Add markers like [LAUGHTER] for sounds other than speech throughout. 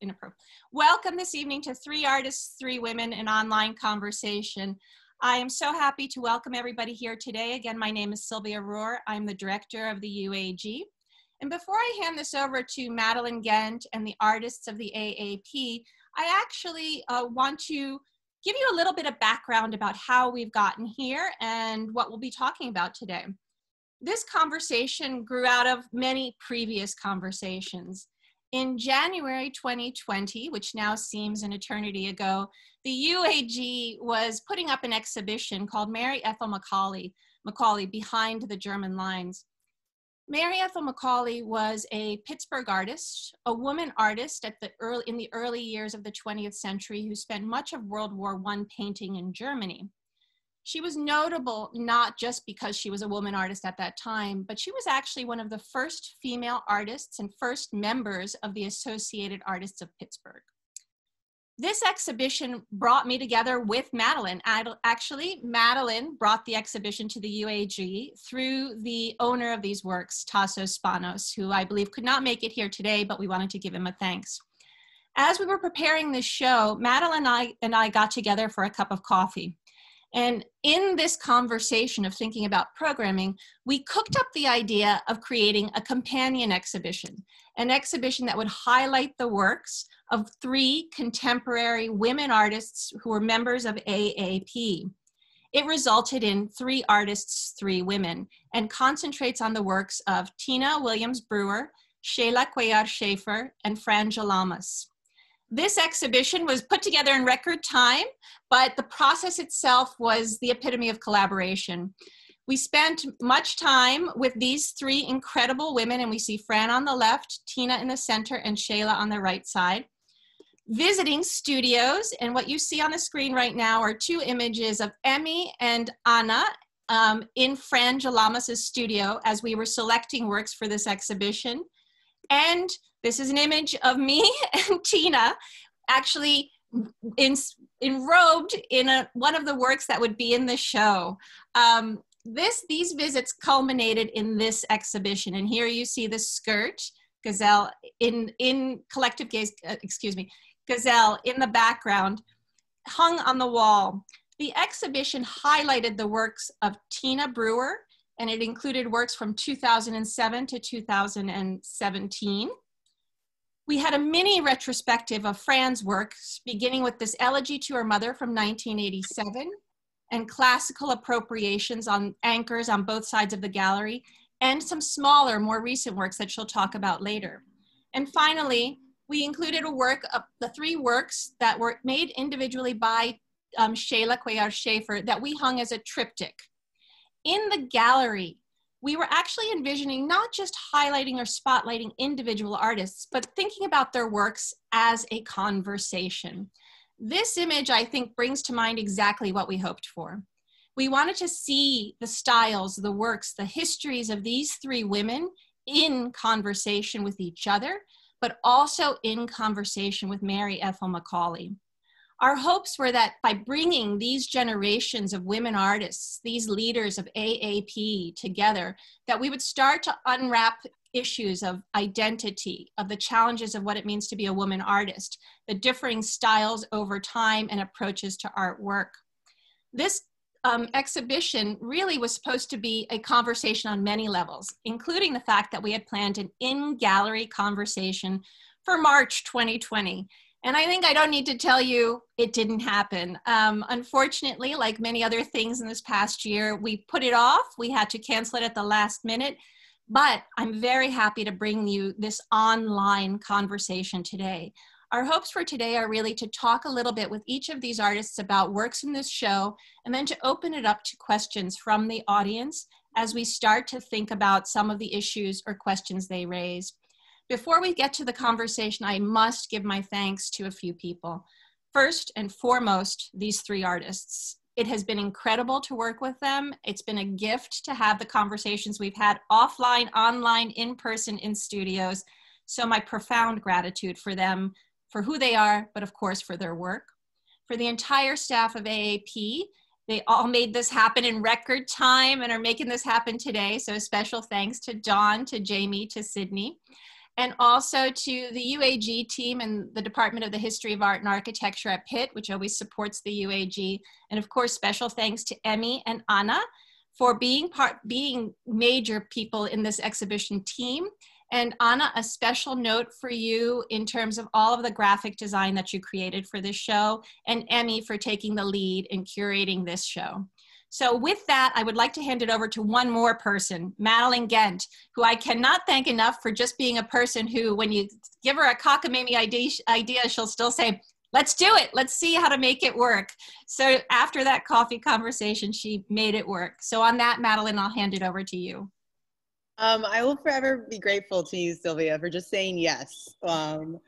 inappropriate. Welcome this evening to Three Artists, Three Women, an online conversation. I am so happy to welcome everybody here today. Again, my name is Sylvia Rhor. I'm the director of the UAG. And before I hand this over to Madeline Gent and the artists of the AAP, I actually uh, want to give you a little bit of background about how we've gotten here and what we'll be talking about today. This conversation grew out of many previous conversations. In January 2020, which now seems an eternity ago, the UAG was putting up an exhibition called Mary Ethel Macaulay, Macaulay Behind the German Lines. Mary Ethel Macaulay was a Pittsburgh artist, a woman artist at the early, in the early years of the 20th century who spent much of World War I painting in Germany. She was notable not just because she was a woman artist at that time, but she was actually one of the first female artists and first members of the Associated Artists of Pittsburgh. This exhibition brought me together with Madeline. Actually, Madeline brought the exhibition to the UAG through the owner of these works, Tasso Spanos, who I believe could not make it here today, but we wanted to give him a thanks. As we were preparing this show, Madeline and I, and I got together for a cup of coffee. And in this conversation of thinking about programming, we cooked up the idea of creating a companion exhibition, an exhibition that would highlight the works of three contemporary women artists who were members of AAP. It resulted in Three Artists, Three Women, and concentrates on the works of Tina Williams Brewer, Sheila Cuellar Shaffer, and Fran Gialamas. This exhibition was put together in record time, but the process itself was the epitome of collaboration. We spent much time with these three incredible women, and we see Fran on the left, Tina in the center, and Shayla on the right side. Visiting studios, and what you see on the screen right now are two images of Emmy and Anna um, in Fran Gialamas' studio as we were selecting works for this exhibition. And this is an image of me [LAUGHS] and Tina actually in, enrobed in a, one of the works that would be in the show. Um, this, these visits culminated in this exhibition. And here you see the skirt, gazelle, in, in collective gaze, uh, excuse me, gazelle in the background, hung on the wall. The exhibition highlighted the works of Tina Brewer, and it included works from 2007 to 2017. We had a mini retrospective of Fran's works, beginning with this elegy to her mother from 1987 and classical appropriations on anchors on both sides of the gallery, and some smaller, more recent works that she'll talk about later. And finally, we included a work of the three works that were made individually by um, Sheila Cuellar Shaffer that we hung as a triptych. In the gallery, we were actually envisioning not just highlighting or spotlighting individual artists, but thinking about their works as a conversation. This image, I think, brings to mind exactly what we hoped for. We wanted to see the styles, the works, the histories of these three women in conversation with each other, but also in conversation with Mary Ethel Macaulay. Our hopes were that by bringing these generations of women artists, these leaders of AAP together, that we would start to unwrap issues of identity, of the challenges of what it means to be a woman artist, the differing styles over time and approaches to artwork. This um, exhibition really was supposed to be a conversation on many levels, including the fact that we had planned an in-gallery conversation for March 2020. And I think I don't need to tell you it didn't happen. Um, unfortunately, like many other things in this past year, we put it off. We had to cancel it at the last minute. But I'm very happy to bring you this online conversation today. Our hopes for today are really to talk a little bit with each of these artists about works in this show and then to open it up to questions from the audience as we start to think about some of the issues or questions they raise. Before we get to the conversation, I must give my thanks to a few people. First and foremost, these three artists. It has been incredible to work with them. It's been a gift to have the conversations we've had offline, online, in person, in studios. So, my profound gratitude for them, for who they are, but of course for their work. For the entire staff of AAP, they all made this happen in record time and are making this happen today. So, special thanks to John, to Jamie, to Sydney. And also to the UAG team and the Department of the History of Art and Architecture at Pitt, which always supports the UAG. And of course, special thanks to Emmy and Anna for being part, being major people in this exhibition team. And Anna, a special note for you in terms of all of the graphic design that you created for this show, and Emmy for taking the lead in curating this show. So with that, I would like to hand it over to one more person, Madeline Gent, who I cannot thank enough for just being a person who, when you give her a cockamamie idea, idea she'll still say, let's do it. Let's see how to make it work. So after that coffee conversation, she made it work. So on that, Madeline, I'll hand it over to you. Um, I will forever be grateful to you, Sylvia, for just saying yes. Um,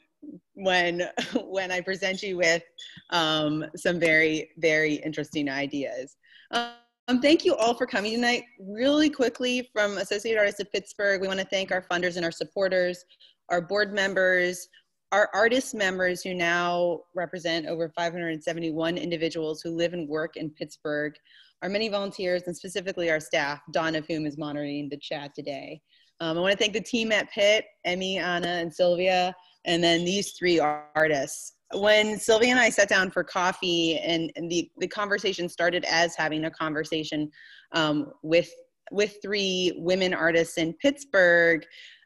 when [LAUGHS] when I present you with um, some very very interesting ideas. Um, thank you all for coming tonight. Really quickly from Associated Artists of Pittsburgh, we want to thank our funders and our supporters, our board members, our artist members who now represent over 571 individuals who live and work in Pittsburgh, our many volunteers, and specifically our staff, Dawn of whom is monitoring the chat today. Um, I want to thank the team at Pitt, Emmy, Anna, and Sylvia, and then these three artists when Sylvia and I sat down for coffee and, and the, the conversation started as having a conversation um, with, with three women artists in Pittsburgh,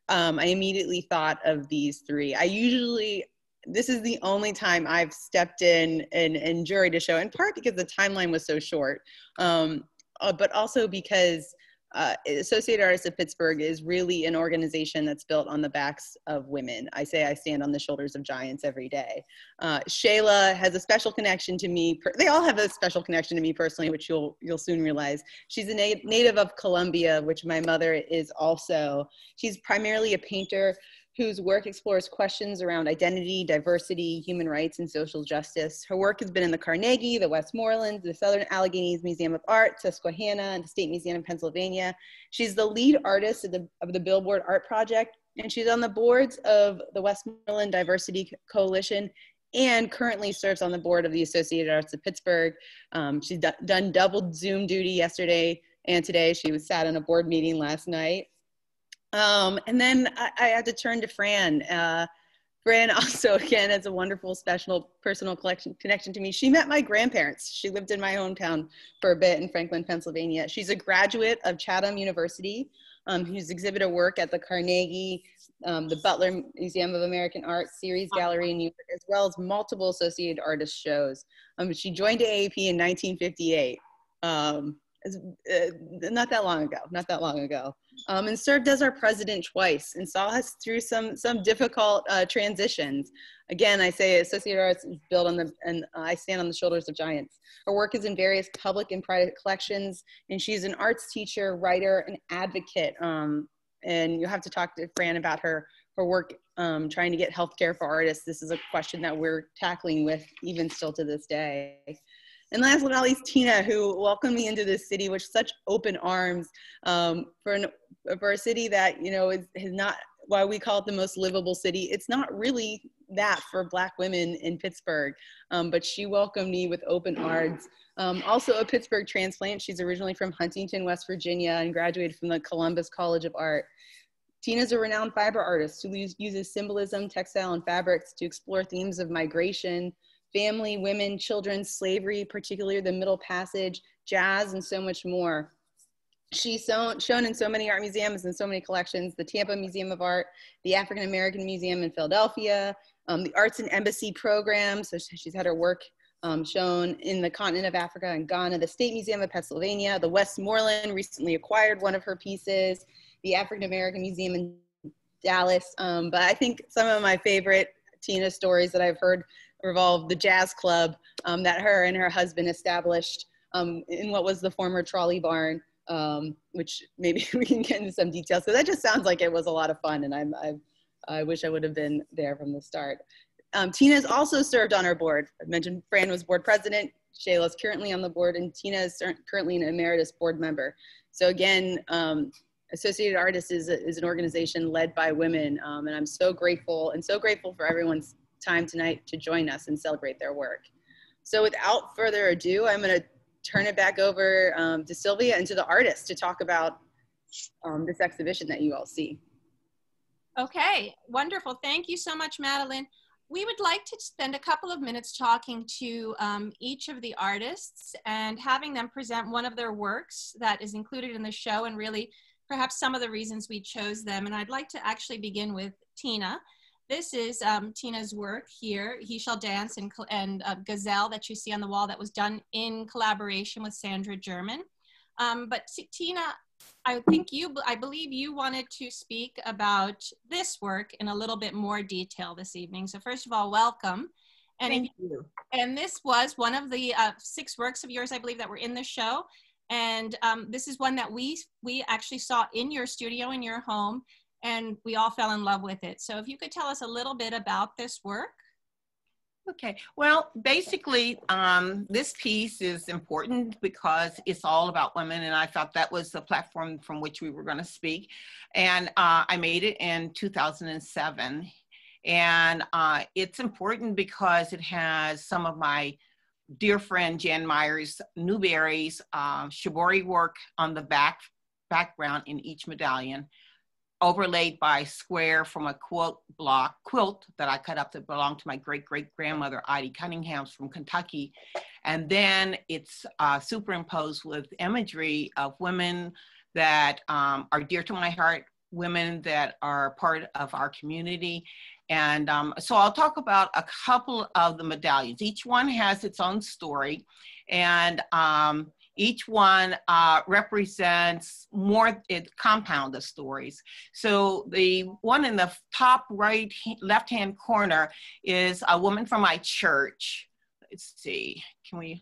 um, I immediately thought of these three. I usually, this is the only time I've stepped in and, and juried a show, in part because the timeline was so short, um, uh, but also because uh, Associated Artists of Pittsburgh is really an organization that's built on the backs of women. I say I stand on the shoulders of giants every day. Uh, Shayla has a special connection to me. they all have a special connection to me personally, which you'll you'll soon realize. She's a nat native of Colombia, which my mother is also. She's primarily a painter whose work explores questions around identity, diversity, human rights, and social justice. Her work has been in the Carnegie, the Westmoreland, the Southern Alleghenies Museum of Art, Susquehanna, and the State Museum in Pennsylvania. She's the lead artist of the, of the Billboard Art Project, and she's on the boards of the Westmoreland Diversity Coalition and currently serves on the board of the Associated Arts of Pittsburgh. Um, she's done double Zoom duty yesterday and today. She was sat in a board meeting last night. Um, and then I, I, had to turn to Fran. Uh, Fran [LAUGHS] also, again, has a wonderful, special, personal collection, connection to me. She met my grandparents. She lived in my hometown for a bit in Franklin, Pennsylvania. She's a graduate of Chatham University, um, who's exhibited work at the Carnegie, um, the Butler Museum of American Art, Ceres Gallery in New York, as well as multiple associated artist shows. Um, she joined AAP in 1958. Um, uh, not that long ago, not that long ago, um, and served as our president twice and saw us through some some difficult uh, transitions. Again, I say Associated Arts is built on the, and I stand on the shoulders of giants. Her work is in various public and private collections, and she's an arts teacher, writer, and advocate. Um, and you'll have to talk to Fran about her her work um, trying to get healthcare for artists. This is a question that we're tackling with even still to this day. And last but not least, Tina, who welcomed me into this city with such open arms um, for, an, for a city that, you know, is, is not why we call it the most livable city. It's not really that for Black women in Pittsburgh, um, but she welcomed me with open arms. Um, also a Pittsburgh transplant. She's originally from Huntington, West Virginia, and graduated from the Columbus College of Art. Tina's a renowned fiber artist who uses symbolism, textile, and fabrics to explore themes of migration, family, women, children, slavery, particularly the Middle Passage, jazz, and so much more. She's so, shown in so many art museums and so many collections, the Tampa Museum of Art, the African American Museum in Philadelphia, um, the Arts and Embassy program, so she's had her work um, shown in the continent of Africa and Ghana, the State Museum of Pennsylvania, the Westmoreland recently acquired one of her pieces, the African American Museum in Dallas. Um, but I think some of my favorite Tina stories that I've heard revolved the jazz club um, that her and her husband established um, in what was the former trolley barn, um, which maybe [LAUGHS] we can get into some details. So that just sounds like it was a lot of fun, and I'm, i i wish I would have been there from the start. Um, Tina's also served on our board. I mentioned Fran was board president. Shayla's currently on the board, and Tina is currently an emeritus board member. So again, um, Associated Artists is, is an organization led by women, um, and I'm so grateful and so grateful for everyone's time tonight to join us and celebrate their work. So without further ado, I'm going to turn it back over um, to Sylvia and to the artists to talk about um, this exhibition that you all see. Okay, wonderful. Thank you so much, Madeline. We would like to spend a couple of minutes talking to um, each of the artists and having them present one of their works that is included in the show and really perhaps some of the reasons we chose them. And I'd like to actually begin with Tina. This is um, Tina's work here, He Shall Dance and, and uh, Gazelle that you see on the wall that was done in collaboration with Sandra German. Um, but Tina, I think you, I believe you wanted to speak about this work in a little bit more detail this evening. So first of all, welcome. And Thank you. And this was one of the uh, six works of yours, I believe, that were in the show. And um, this is one that we we actually saw in your studio in your home, and we all fell in love with it. So if you could tell us a little bit about this work. Okay, well, basically, um, this piece is important because it's all about women, and I thought that was the platform from which we were going to speak. And uh, I made it in 2007. And uh, it's important because it has some of my dear friend Jan Myers Newbury's uh, shibori work on the back background in each medallion overlaid by square from a quilt block quilt that I cut up that belonged to my great great grandmother Ida Cunningham's from Kentucky, and then it's uh, superimposed with imagery of women that um, are dear to my heart, women that are part of our community. And um, so I'll talk about a couple of the medallions. Each one has its own story. And um, each one uh, represents more it, compound of stories. So the one in the top right left hand corner is a woman from my church. Let's see, can we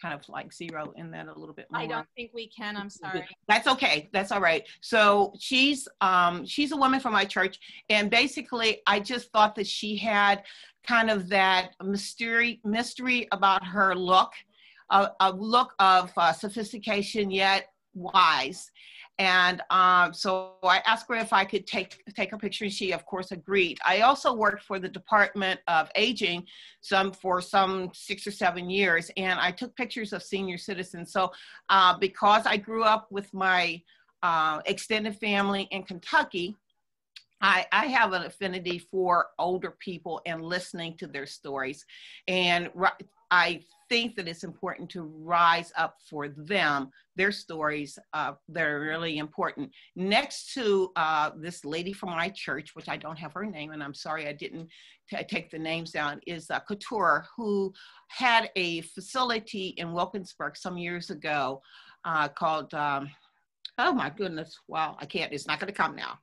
kind of like zero in that a little bit more? I don't think we can. I'm sorry. That's okay. That's all right. So she's um, she's a woman from my church, and basically, I just thought that she had kind of that mystery mystery about her look a, a look of uh, sophistication yet wise. And um, so I asked her if I could take take a picture, and she, of course, agreed. I also worked for the Department of Aging some for some six or seven years, and I took pictures of senior citizens. So uh, because I grew up with my uh, extended family in Kentucky, I, I, have an affinity for older people and listening to their stories. And I think that it's important to rise up for them, their stories uh, that are really important. Next to uh, this lady from my church, which I don't have her name, and I'm sorry I didn't take the names down, is uh, Couture, who had a facility in Wilkinsburg some years ago uh, called, um, oh my goodness, wow, I can't, it's not going to come now.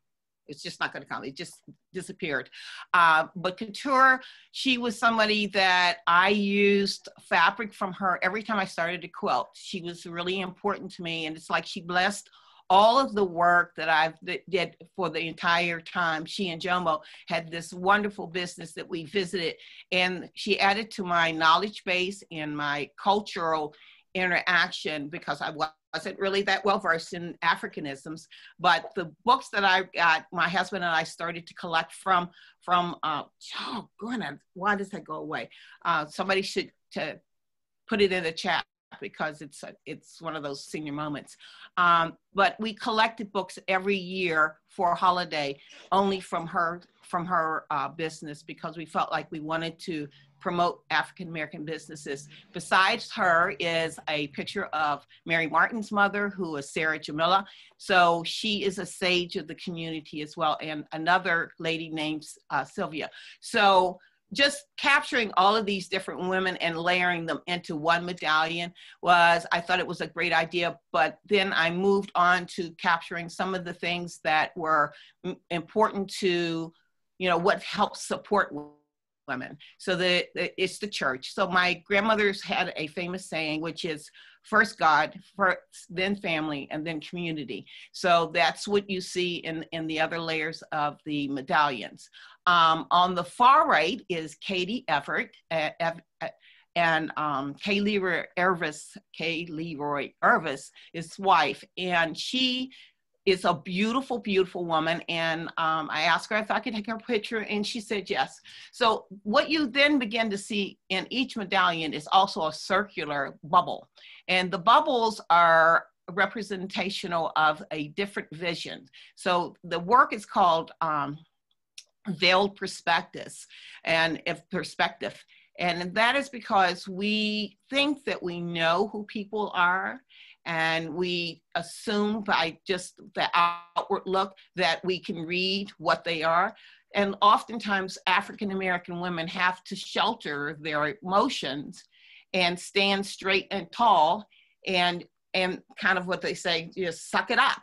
It's just not going to come. It just disappeared. Uh, but Couture, she was somebody that I used fabric from her every time I started to quilt. She was really important to me. And it's like she blessed all of the work that I did for the entire time. She and Jomo had this wonderful business that we visited. And she added to my knowledge base and my cultural interaction because I wasn't really that well versed in Africanisms, but the books that I got, my husband and I started to collect from from. Uh, oh goodness, why does that go away? Uh, somebody should to put it in the chat because it's a, it's one of those senior moments. Um, but we collected books every year for a holiday, only from her from her uh, business because we felt like we wanted to promote African American businesses. Besides her is a picture of Mary Martin's mother, who is Sarah Jamila. So she is a sage of the community as well, and another lady named uh, Sylvia. So just capturing all of these different women and layering them into one medallion was i thought it was a great idea but then i moved on to capturing some of the things that were important to you know what helps support women. So the, the, it's the church. So my grandmother's had a famous saying, which is first God, first, then family, and then community. So that's what you see in, in the other layers of the medallions. Um, on the far right is Katie Everett, uh, uh, and um, K. Leroy Irvis, K. Leroy Irvis, his wife, and she is a beautiful, beautiful woman. And um, I asked her if I could take her picture, and she said yes. So, what you then begin to see in each medallion is also a circular bubble. And the bubbles are representational of a different vision. So the work is called um, Veiled Perspectives and if perspective. And that is because we think that we know who people are and we assume by just the outward look that we can read what they are. And oftentimes, African American women have to shelter their emotions and stand straight and tall and and kind of what they say, just suck it up.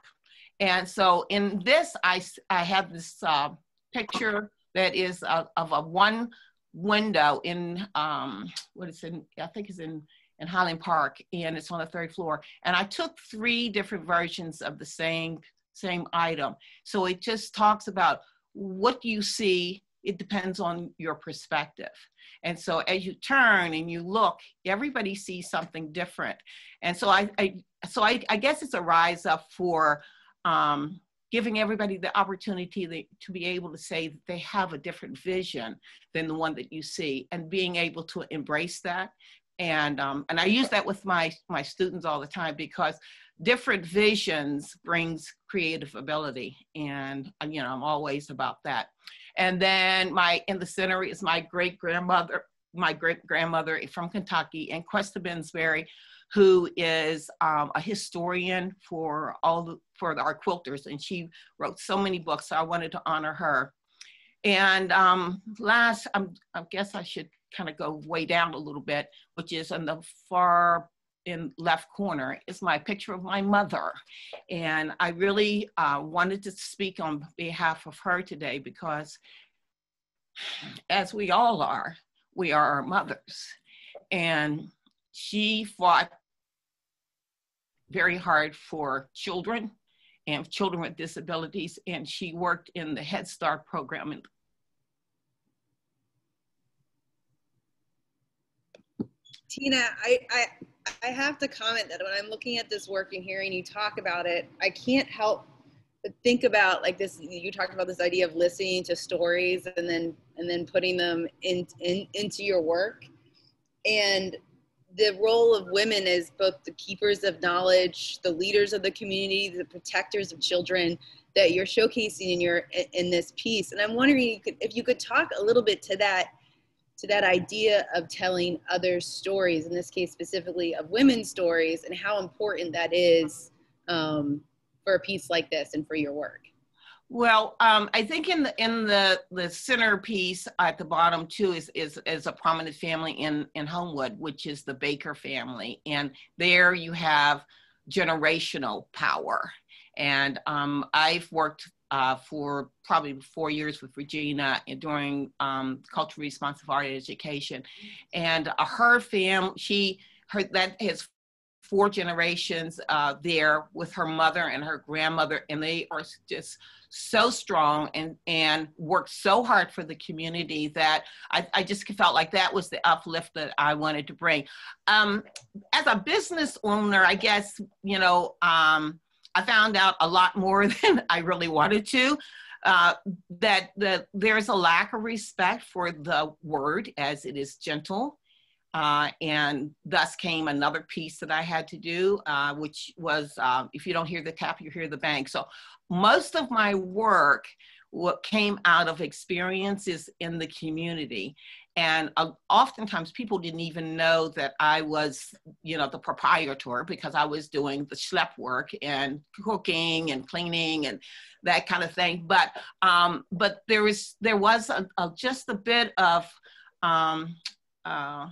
And so in this, I, I have this uh, picture that is a, of a one window in, um, what is in, I think is in, in Highland Park, and it's on the third floor. And I took three different versions of the same, same item. So it just talks about what you see it depends on your perspective. And so as you turn and you look, everybody sees something different. And so I, I so I, I, guess it's a rise up for um, giving everybody the opportunity to be able to say that they have a different vision than the one that you see and being able to embrace that. And, um, and I use that with my, my students all the time because different visions brings creative ability. And, you know, I'm always about that. And then my in the center is my great grandmother, my great grandmother from Kentucky, and Cuesta Benberry, who is um, a historian for all the, for our quilters, and she wrote so many books. So I wanted to honor her. And um, last, I'm, I guess I should kind of go way down a little bit, which is on the far in left corner is my picture of my mother. And I really uh, wanted to speak on behalf of her today because as we all are, we are our mothers. And she fought very hard for children and children with disabilities. And she worked in the Head Start program in Tina, I, I I have to comment that when I'm looking at this work and hearing you talk about it, I can't help but think about like this. You talked about this idea of listening to stories and then and then putting them in, in into your work, and the role of women as both the keepers of knowledge, the leaders of the community, the protectors of children that you're showcasing in your in this piece. And I'm wondering if you could talk a little bit to that to that idea of telling other stories, in this case specifically of women's stories, and how important that is um, for a piece like this and for your work. Well, um, I think in the in the the center piece at the bottom too is is is a prominent family in in Homewood, which is the Baker family, and there you have generational power. And um, I've worked uh, for probably four years with Regina during um, culturally responsive art education. And uh, her family, she, her, that has four generations uh, there with her mother and her grandmother, and they are just so strong and and work so hard for the community that I, I just felt like that was the uplift that I wanted to bring. Um, as a business owner, I guess you know um, I found out a lot more [LAUGHS] than I really wanted to. Uh, that the, there's a lack of respect for the word as it is gentle. Uh, and thus came another piece that I had to do, uh, which was uh, if you don't hear the tap, you hear the bang. So most of my work what came out of experiences in the community and uh, oftentimes people didn't even know that i was you know the proprietor because i was doing the schlep work and cooking and cleaning and that kind of thing. But um, but there was there was a, a, just a bit of um, uh,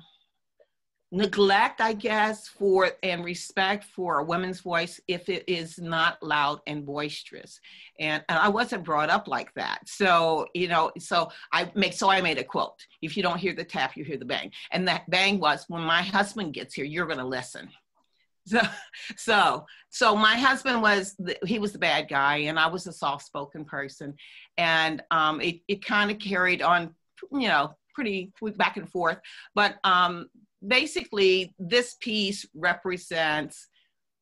neglect, I guess, for and respect for a woman's voice if it is not loud and boisterous. And, and I wasn't brought up like that. So, you know, so I make so I made a quote. If you don't hear the tap, you hear the bang. And that bang was when my husband gets here, you're gonna listen. [LAUGHS] So, so, so my husband was the, he was the bad guy, and I was a soft-spoken person, and um, it it kind of carried on, you know, pretty back and forth. But um, basically, this piece represents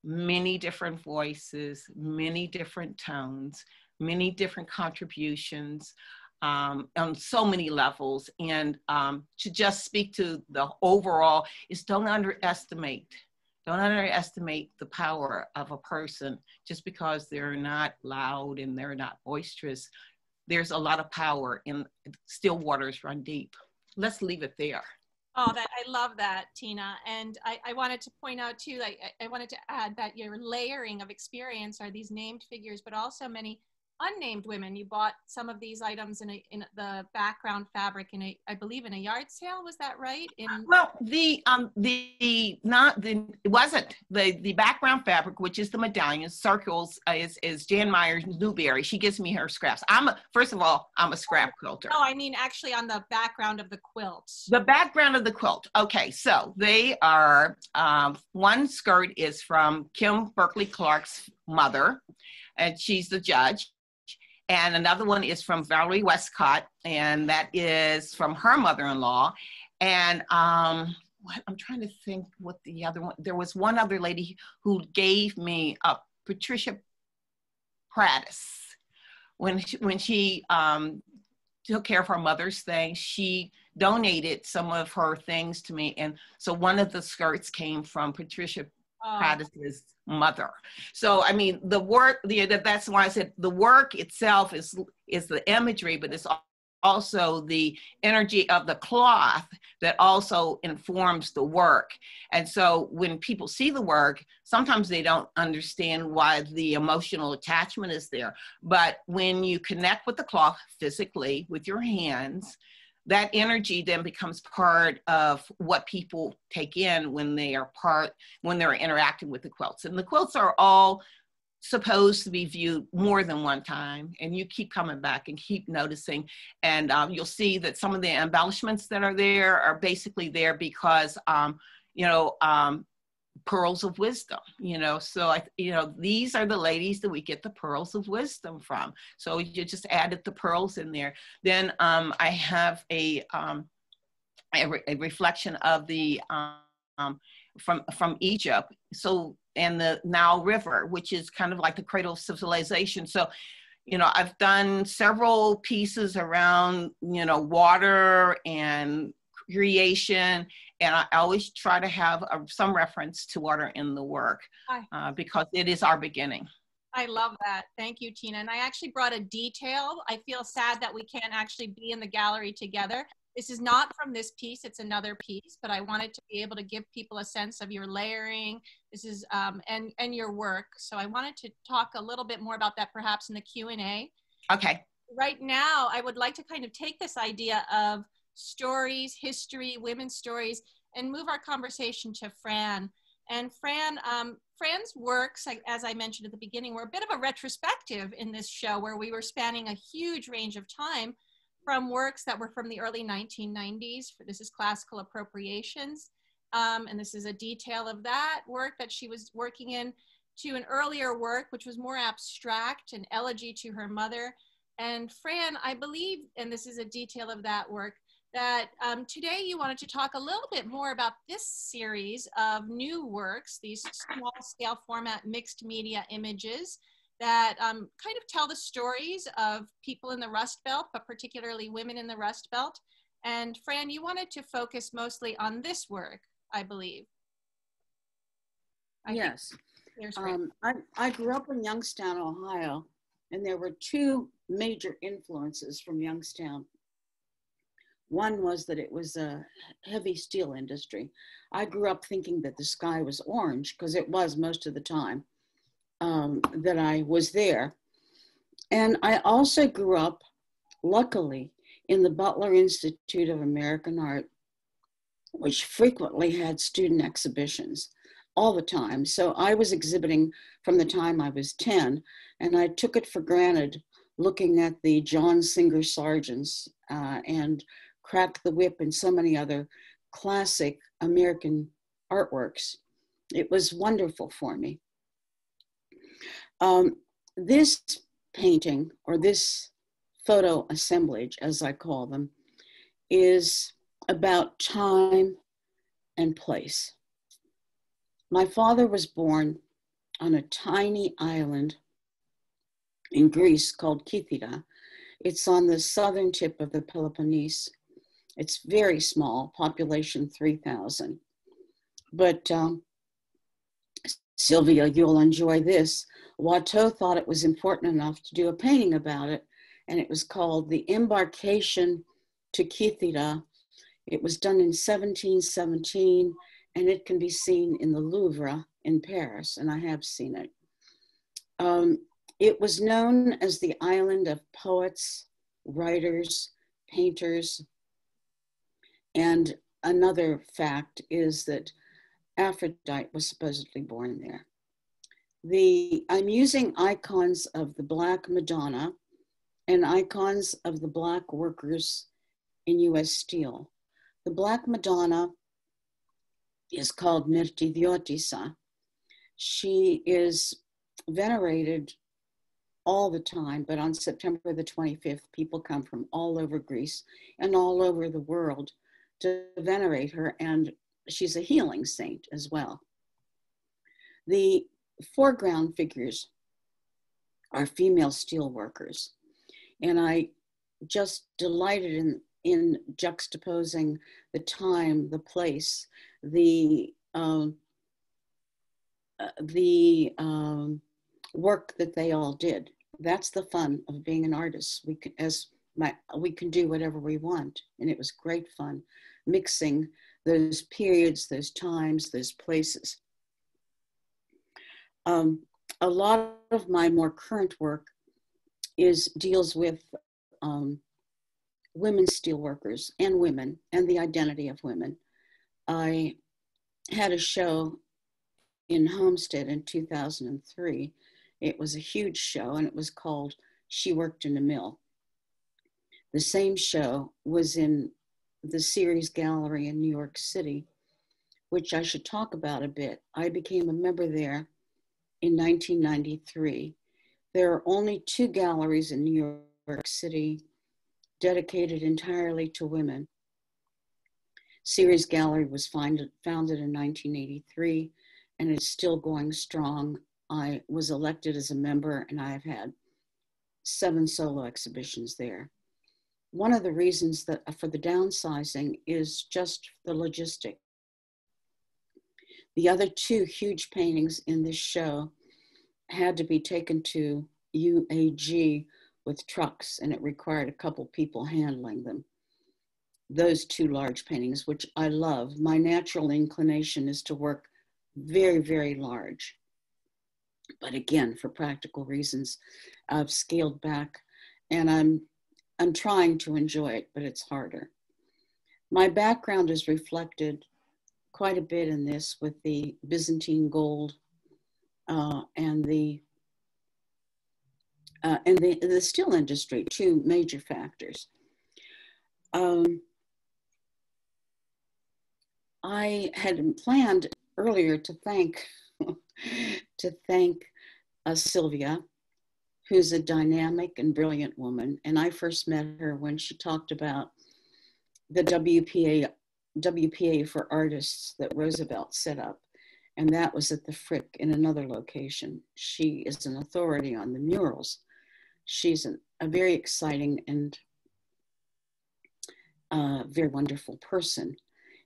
many different voices, many different tones, many different contributions um, on so many levels. And um, to just speak to the overall is don't underestimate don't underestimate the power of a person just because they're not loud and they're not boisterous. There's a lot of power in still waters run deep. Let's leave it there. Oh, that I love that, Tina. And I, I wanted to point out too, like I, I wanted to add that your layering of experience are these named figures, but also many unnamed women. You bought some of these items in, a, in the background fabric in a, I believe, in a yard sale. Was that right? In well, the um the not the it wasn't the the background fabric, which is the medallion circles, uh, is is Jan Myers Newbury. She gives me her scraps. I'm a, first of all, I'm a scrap quilter. No, I mean actually on the background of the quilt. The background of the quilt. Okay, so they are um, one skirt is from Kim Berkeley Clark's mother, and she's the judge and another one is from Valerie Westcott, and that is from her mother-in-law. And um, what I'm trying to think what the other one. There was one other lady who gave me a Patricia Prattis when she, when she um, took care of her mother's things. She donated some of her things to me, and so one of the skirts came from Patricia Uh, oh. Prattis's mother. So I mean, the work. The, that's why I said the work itself is is the imagery, but it's also the energy of the cloth that also informs the work. And so when people see the work, sometimes they don't understand why the emotional attachment is there. But when you connect with the cloth physically with your hands, that energy then becomes part of what people take in when they are part when they're interacting with the quilts. And the quilts are all supposed to be viewed more than one time and you keep coming back and keep noticing. And um, you'll see that some of the embellishments that are there are basically there because um, you know um, pearls of wisdom you know? So i you know these are the ladies that we get the pearls of wisdom from. So you just added the pearls in there. Then um, i have a um, a, re- a reflection of the um, from from egypt. So and the nile river which is kind of like the cradle of civilization. So you know i've done several pieces around you know water and creation and I always try to have a, some reference to water in the work uh, because it is our beginning. I love that. Thank you, Tina. And I actually brought a detail. I feel sad that we can't actually be in the gallery together. This is not from this piece, it's another piece, but I wanted to be able to give people a sense of your layering. This is, um, and, and your work. So I wanted to talk a little bit more about that perhaps in the Q&A. Okay. Right now, I would like to kind of take this idea of stories, history, women's stories, and move our conversation to Fran. And Fran, um, Fran's works, as I mentioned at the beginning, were a bit of a retrospective in this show where we were spanning a huge range of time from works that were from the early 1990s. This is classical appropriations. Um, and this is a detail of that work that she was working in to an earlier work, which was more abstract, an elegy to her mother. And Fran, I believe, and this is a detail of that work, that um, today you wanted to talk a little bit more about this series of new works, these small scale format mixed media images that um, kind of tell the stories of people in the Rust Belt, but particularly women in the Rust Belt. And Fran, you wanted to focus mostly on this work, I believe. I yes. Um, I, I grew up in Youngstown, Ohio, and there were two major influences from Youngstown one was that it was a heavy steel industry. I grew up thinking that the sky was orange because it was most of the time um, that I was there. And I also grew up, luckily, in the Butler Institute of American Art, which frequently had student exhibitions all the time. So I was exhibiting from the time I was 10, and I took it for granted looking at the John Singer Sargents uh, and Crack the Whip, and so many other classic American artworks. It was wonderful for me. Um, this painting, or this photo assemblage, as I call them, is about time and place. My father was born on a tiny island in Greece called Kithira. It's on the southern tip of the Peloponnese. It's very small, population 3,000. But um, Sylvia, you'll enjoy this. Watteau thought it was important enough to do a painting about it, and it was called The Embarkation to Kythera. It was done in 1717, and it can be seen in the Louvre in Paris, and I have seen it. Um, it was known as the island of poets, writers, painters, and another fact is that Aphrodite was supposedly born there. The, I'm using icons of the Black Madonna and icons of the Black workers in US Steel. The Black Madonna is called Myrtidiotissa. She is venerated all the time, but on September the 25th, people come from all over Greece and all over the world to venerate her, and she's a healing saint as well. The foreground figures are female steel workers, and I just delighted in, in juxtaposing the time, the place, the um, uh, the um, work that they all did. That's the fun of being an artist. We can, as my, we can do whatever we want, and it was great fun, mixing those periods, those times, those places. Um, a lot of my more current work is deals with um, women steelworkers and women and the identity of women. I had a show in Homestead in 2003 it was a huge show and it was called She Worked in a Mill. The same show was in the Ceres Gallery in New York City, which I should talk about a bit. I became a member there in 1993. There are only two galleries in New York City dedicated entirely to women. Ceres Gallery was founded, founded in 1983 and it's still going strong I was elected as a member and I have had seven solo exhibitions there. One of the reasons that for the downsizing is just the logistic. The other two huge paintings in this show had to be taken to UAG with trucks and it required a couple people handling them. Those two large paintings, which I love. My natural inclination is to work very, very large. But again, for practical reasons, I've scaled back and I'm, I'm trying to enjoy it, but it's harder. My background is reflected quite a bit in this with the Byzantine gold uh, and the uh, and the, the steel industry, two major factors. Um, I had planned earlier to thank [LAUGHS] to thank uh, Sylvia, who's a dynamic and brilliant woman. And I first met her when she talked about the WPA, WPA for artists that Roosevelt set up. And that was at the Frick in another location. She is an authority on the murals. She's an, a very exciting and uh, very wonderful person.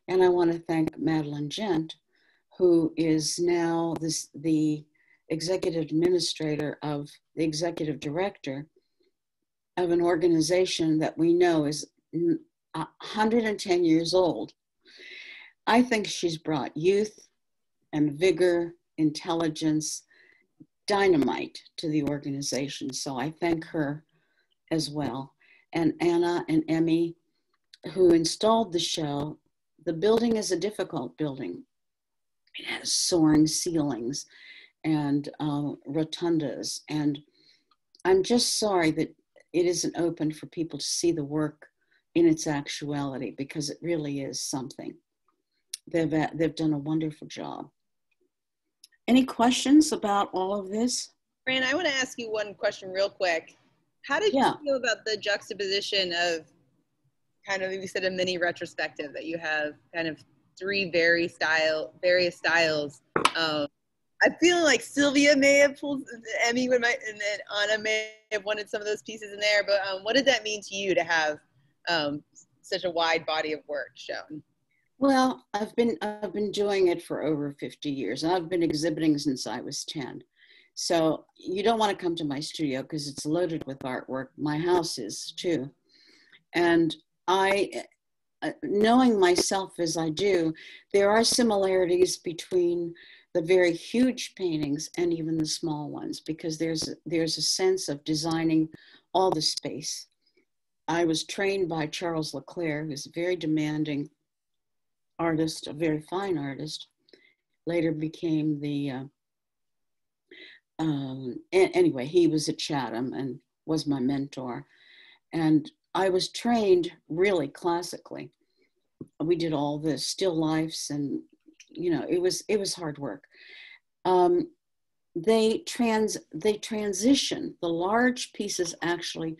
And I want to thank Madeline Gent, who is now this, the executive administrator of the executive director of an organization that we know is 110 years old. I think she's brought youth and vigor, intelligence, dynamite to the organization. So I thank her as well. And Anna and Emmy, who installed the show. The building is a difficult building. It has soaring ceilings and um, rotundas. And I'm just sorry that it isn't open for people to see the work in its actuality because it really is something. They've, uh, they've done a wonderful job. Any questions about all of this? Fran, I want to ask you one question real quick. How did yeah. you feel about the juxtaposition of kind of, you said a mini retrospective that you have kind of three very style, various styles. Um, I feel like Sylvia may have pulled Emmy when my and then Anna may have wanted some of those pieces in there. But um, what did that mean to you to have um, such a wide body of work shown? Well, I've been I've been doing it for over 50 years, and I've been exhibiting since I was 10. So you don't want to come to my studio because it's loaded with artwork. My house is too, and I, uh, knowing myself as I do, there are similarities between the very huge paintings and even the small ones because there's there's a sense of designing all the space. I was trained by Charles Le Clair, who's a very demanding artist, a very fine artist. Later became the uh, um, anyway. He was at Chatham and was my mentor, and I was trained really classically. We did all the still lifes and you know it was it was hard work. Um, they trans they transition the large pieces actually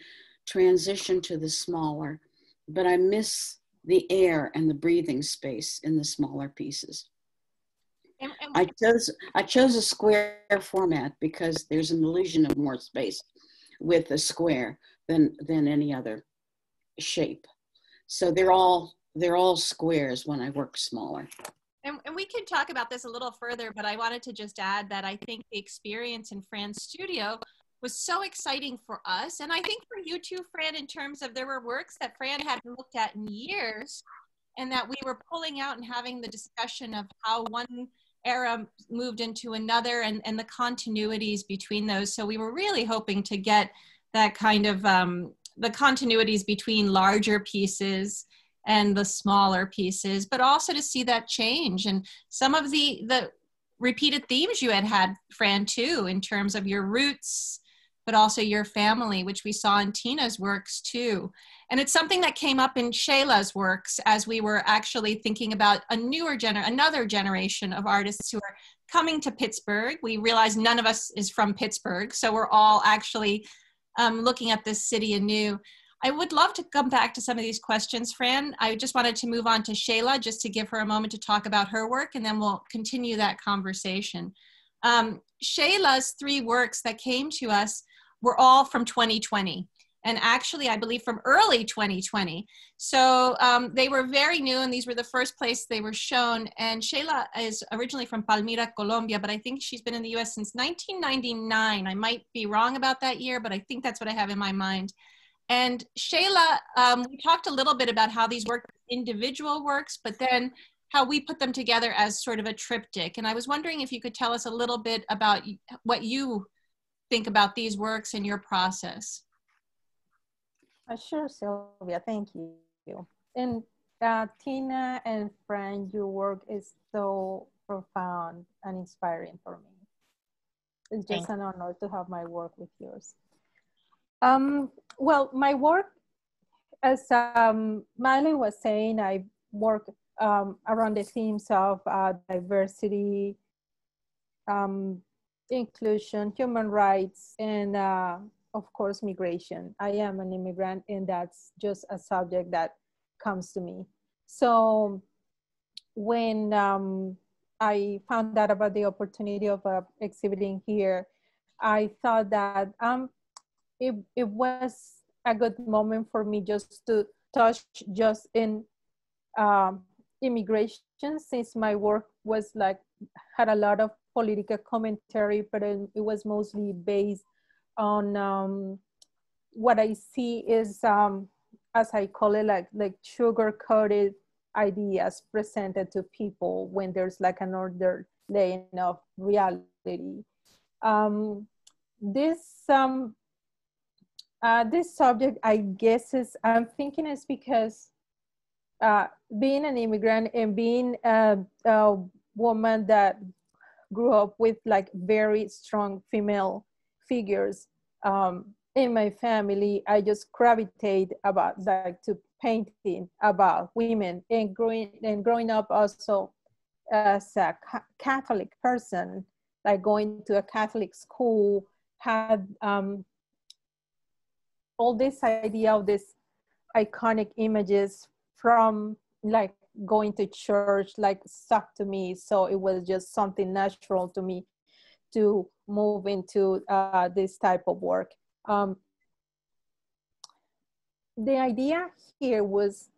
transition to the smaller but i miss the air and the breathing space in the smaller pieces. And, and i chose i chose a square format because there's an illusion of more space with a square than than any other shape. So they're all they're all squares when i work smaller and, and we can talk about this a little further, but I wanted to just add that I think the experience in Fran's studio was so exciting for us. And I think for you too, Fran, in terms of there were works that Fran hadn't looked at in years and that we were pulling out and having the discussion of how one era moved into another and, and the continuities between those. So we were really hoping to get that kind of um, the continuities between larger pieces and the smaller pieces, but also to see that change and some of the the repeated themes you had had, Fran, too, in terms of your roots, but also your family, which we saw in Tina's works too. And it's something that came up in Sheila's works as we were actually thinking about a newer gener another generation of artists who are coming to Pittsburgh. We realize none of us is from Pittsburgh, so we're all actually um, looking at this city anew. I would love to come back to some of these questions, Fran. I just wanted to move on to Sheila just to give her a moment to talk about her work, and then we'll continue that conversation. Um, Sheila's three works that came to us were all from 2020 and actually i believe from early 2020 so um, they were very new and these were the first place they were shown and sheila is originally from palmira colombia but i think she's been in the us since 1999 i might be wrong about that year but i think that's what i have in my mind and Sheila, um, we talked a little bit about how these work individual works, but then how we put them together as sort of a triptych. And I was wondering if you could tell us a little bit about what you think about these works and your process. Uh, sure, Sylvia, thank you. And uh, Tina and Fran, your work is so profound and inspiring for me. It's just an honor to have my work with yours. Um, well, my work, as um, was saying, I work um, around the themes of uh, diversity, um, inclusion, human rights, and uh, of course, migration. I am an immigrant, and that's just a subject that comes to me. So when um, I found out about the opportunity of uh, exhibiting here, I thought that um, it, it was a good moment for me just to touch just in um, immigration since my work was like had a lot of political commentary but it, it was mostly based on um, what i see is um, as i call it like like sugar coated ideas presented to people when there's like an order laying of reality. Um, this um, uh, this subject, I guess, is I'm thinking is because uh, being an immigrant and being a, a, woman that grew up with like very strong female figures um, in my family, I just gravitate about like to painting about women and growing and growing up also as a Catholic person, like going to a Catholic school, had um, all this idea of this iconic images from like going to church like stuck to me. So it was just something natural to me to move into uh, this type of work. Um, the idea here was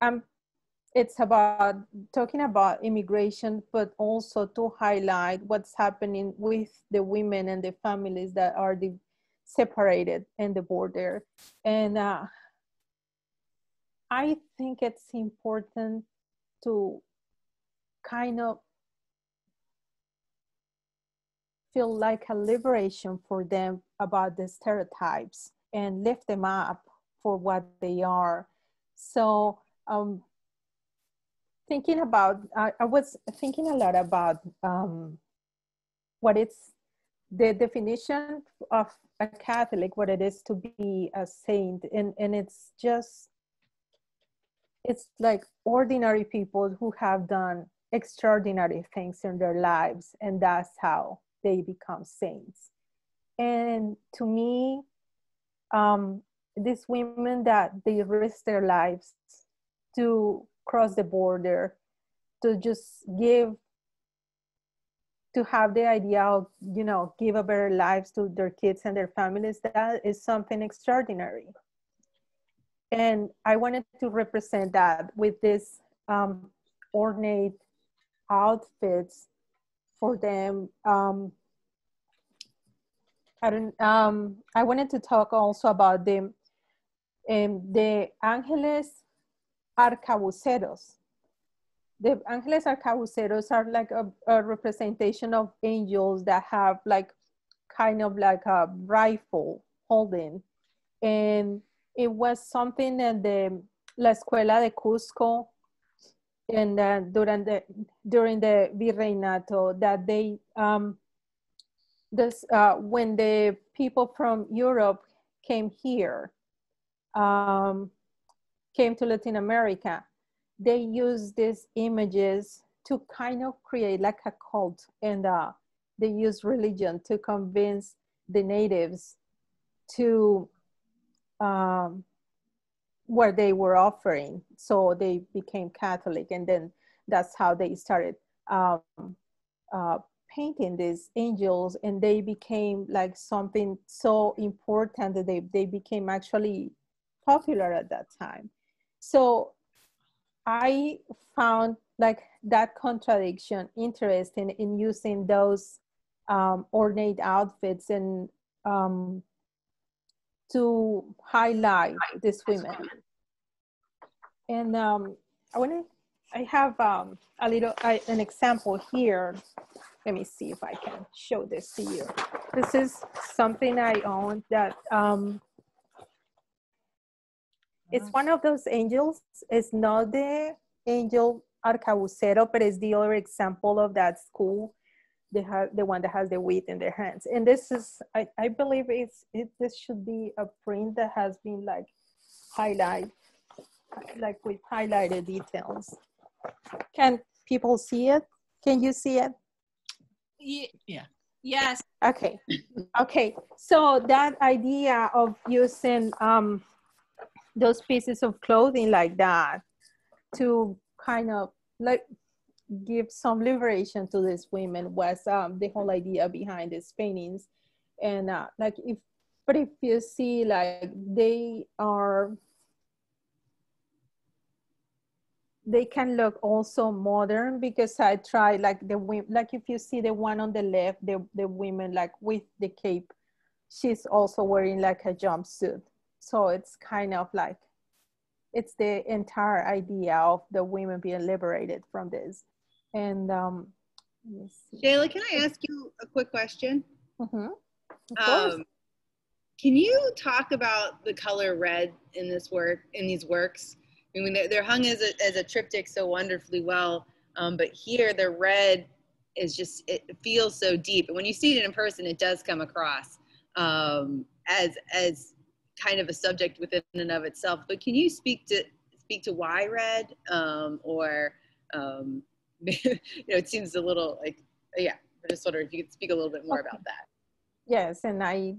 um, it's about talking about immigration, but also to highlight what's happening with the women and the families that are the, separated in the border. And uh, I think it's important to kind of feel like a liberation for them about the stereotypes and lift them up for what they are. So um, thinking about, I, I, was thinking a lot about um, what it's the definition of a Catholic, what it is to be a saint. And, and it's just, it's like ordinary people who have done extraordinary things in their lives. And that's how they become saints. And to me, um, these women that they risk their lives to cross the border to just give to have the idea of you know give a better lives to their kids and their families that is something extraordinary and i wanted to represent that with this um, ornate outfits for them um, I don't. Um, I wanted to talk also about the um, the Ángeles arcabuceros. The ángeles arcabuceros are like a, a, representation of angels that have like kind of like a rifle holding. And it was something that the La Escuela de Cusco and uh, during the during the virreinato that they um, this uh, when the people from Europe came here um, came to Latin America, they use these images to kind of create like a cult and uh, they use religion to convince the natives to um, where they were offering. So they became Catholic and then that's how they started um, uh, painting these angels and they became like something so important that they, they became actually popular at that time. So I found like that contradiction interesting in using those um, ornate outfits and um, to highlight these women. And um, I want I have um, a little, I, an example here. Let me see if I can show this to you. This is something I own that um, it's one of those angels. It's not the angel arcabucero, but it's the other example of that school. They have the one that has the wheat in their hands. And this is, I, I believe it's, it, this should be a print that has been like highlighted, like with highlighted details. Can people see it? Can you see it? Yeah. Yes. Okay. Okay. So that idea of using um, those pieces of clothing like that to kind of like give some liberation to these women was um, the whole idea behind these paintings. And uh, like if but if you see like they are they can look also modern because I try like the like if you see the one on the left the the women like with the cape she's also wearing like a jumpsuit so it's kind of like it's the entire idea of the women being liberated from this and um Sheila, can I ask you a quick question? Mm-hmm. Um, can you talk about the color red in this work, in these works? I mean, they're, they're hung as a, as a triptych so wonderfully well, um, but here the red is just, it feels so deep. And when you see it in person, it does come across um, as, as kind of a subject within and of itself. But can you speak to speak to why red um, or um, [LAUGHS] you know it seems a little like yeah. I just wonder if you could speak a little bit more about that. Yes, and I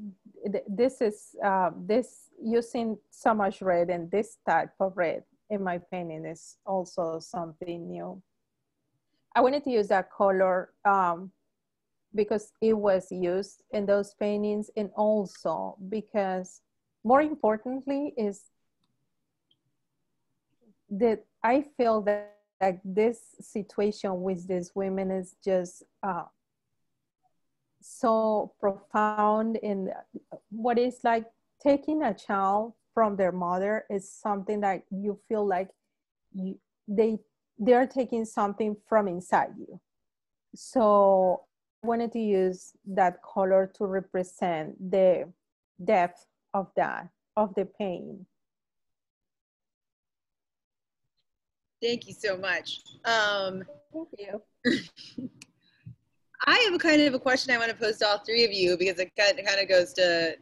this is uh, this using so much red and this type of red in my painting is also something new. I wanted to use that color um, because it was used in those paintings and also because more importantly is that I feel that like this situation with these women is just uh, so profound in what is like taking a child from their mother is something that you feel like you they they're taking something from inside you. So I wanted to use that color to represent the depth of that of the pain. Thank you so much. Um, thank you. [LAUGHS] I have a kind of a question I want to pose to all three of you because it kind of goes to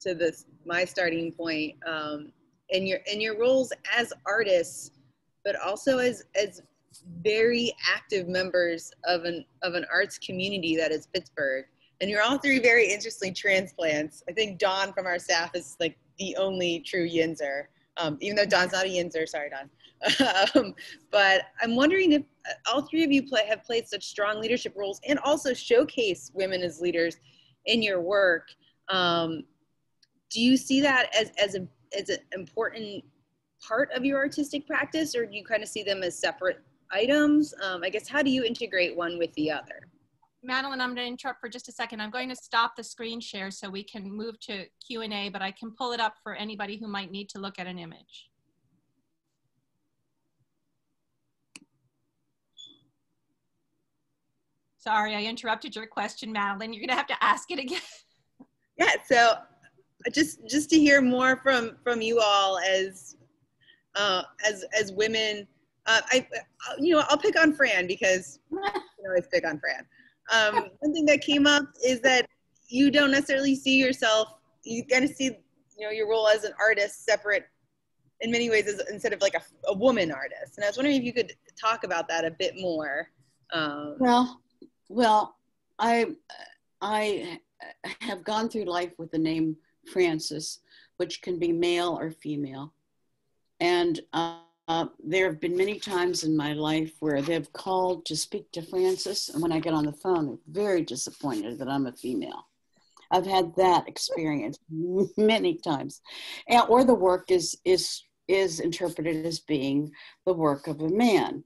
to this my starting point um, in your in your roles as artists, but also as as very active members of an of an arts community that is Pittsburgh. And you're all three very interesting transplants. I think Dawn from our staff is like the only true Yinzer, um, even though Dawn's not a Yinzer. Sorry, Dawn. [LAUGHS] um, but I'm wondering if uh, all three of you play, have played such strong leadership roles and also showcase women as leaders in your work. Um, do you see that as, as, a, as an important part of your artistic practice or do you kind of see them as separate items? Um, I guess, how do you integrate one with the other? Madeline, I'm going to interrupt for just a second. I'm going to stop the screen share so we can move to Q&A, but I can pull it up for anybody who might need to look at an image. Sorry, I interrupted your question, Madeline. You're going to have to ask it again. [LAUGHS] Yeah, so just just to hear more from from you all as uh, as as women. Uh, I you know I'll pick on Fran because [LAUGHS] you I always pick on Fran. Um, one thing that came up is that you don't necessarily see yourself. You kind of see you know your role as an artist separate in many ways as instead of like a, a woman artist. And I was wondering if you could talk about that a bit more. Um, well, well, I I have gone through life with the name Francis, which can be male or female. And uh, there have been many times in my life where they've called to speak to Frances, and when I get on the phone, they're very disappointed that I'm a female. I've had that experience [LAUGHS] many times, and, or the work is is is interpreted as being the work of a man,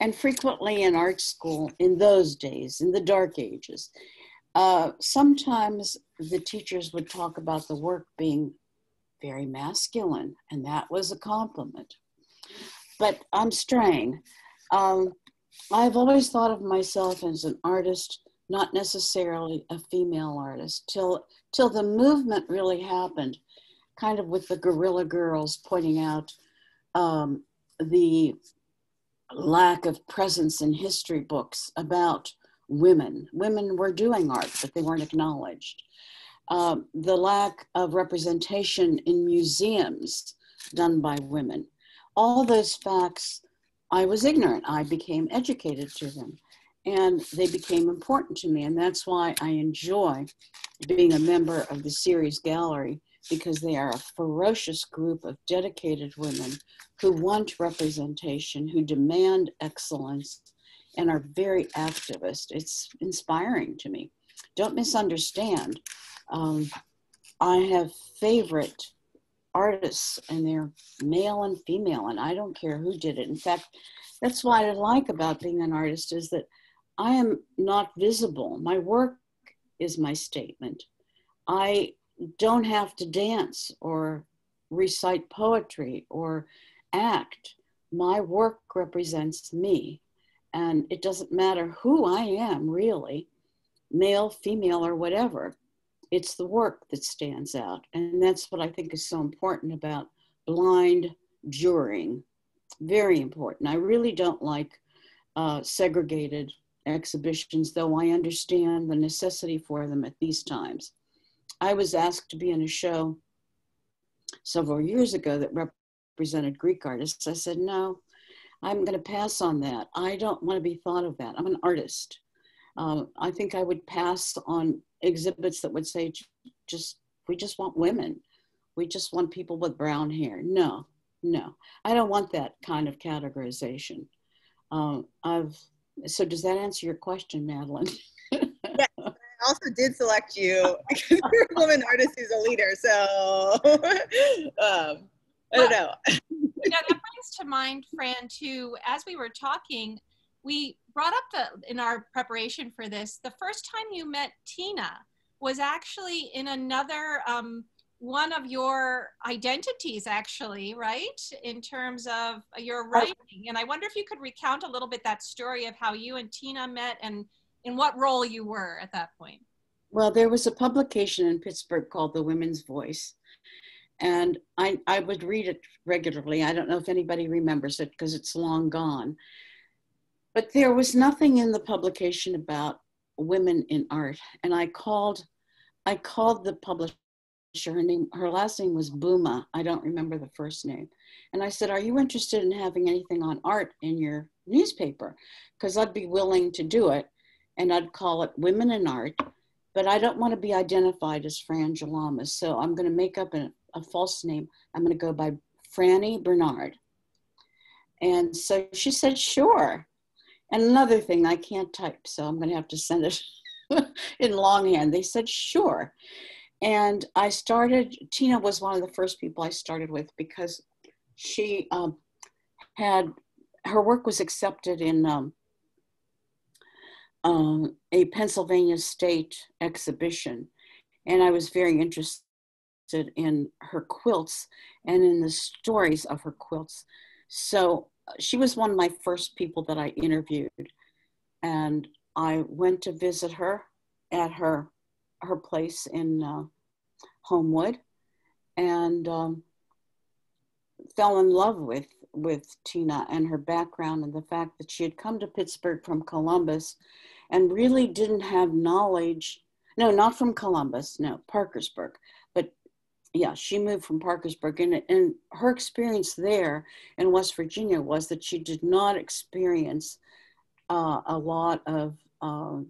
and frequently in art school in those days, in the dark ages, uh, sometimes the teachers would talk about the work being very masculine, and that was a compliment. But I'm straying. Um, I've always thought of myself as an artist, not necessarily a female artist, till till the movement really happened, kind of with the Guerrilla Girls pointing out um, the lack of presence in history books about women. Women were doing art, but they weren't acknowledged. Uh, the lack of representation in museums done by women. All those facts, I was ignorant. I became educated to them and they became important to me. And that's why I enjoy being a member of the Ceres Gallery because they are a ferocious group of dedicated women who want representation, who demand excellence, and are very activist. It's inspiring to me. Don't misunderstand. Um, I have favorite artists, and they're male and female, and I don't care who did it. In fact, that's what I like about being an artist is that I am not visible. My work is my statement. I don't have to dance or recite poetry or act. My work represents me. And it doesn't matter who I am, really, male, female, or whatever. It's the work that stands out. And that's what I think is so important about blind jurying. Very important. I really don't like uh, segregated exhibitions, though I understand the necessity for them at these times. I was asked to be in a show several years ago that represented Greek artists. I said, no, I'm going to pass on that. I don't want to be thought of that. I'm an artist. Um, I think I would pass on exhibits that would say, just, we just want women. We just want people with brown hair. No, no, I don't want that kind of categorization. Um, I've, so does that answer your question, Madeline? yeah, I also did select you because [LAUGHS] you're a woman artist who's a leader. So [LAUGHS] um, I don't know. [LAUGHS] you know, that brings brings to mind, Fran, too, as we were talking, we brought up the in our preparation for this, the first time you met Tina was actually in another um, one of your identities, actually, right? In terms of your writing. And I wonder if you could recount a little bit that story of how you and Tina met and in what role you were at that point. Well, there was a publication in Pittsburgh called The Women's Voice. And I, I would read it regularly. I don't know if anybody remembers it because it's long gone. But there was nothing in the publication about women in art. And I called, I called the publisher. Her name, her last name was Buma. I don't remember the first name. And I said, "Are you interested in having anything on art in your newspaper? Because I'd be willing to do it." And I'd call it Women in Art but I don't want to be identified as Fran Gialamas. So I'm going to make up a false name. I'm going to go by Franny Bernard. And so she said, sure. And another thing, I can't type, so I'm going to have to send it [LAUGHS] in longhand. They said, sure. And I started, Tina was one of the first people I started with because she um, had, her work was accepted in um, um, a Pennsylvania State exhibition. And I was very interested in her quilts and in the stories of her quilts. So she was one of my first people that I interviewed. And I went to visit her at her her place in uh, Homewood and um, fell in love with with Tina and her background and the fact that she had come to Pittsburgh from Columbus and really didn't have knowledge. No, not from Columbus, no, Parkersburg. Yeah, she moved from Parkersburg. And, and her experience there in West Virginia was that she did not experience uh, a lot of uh,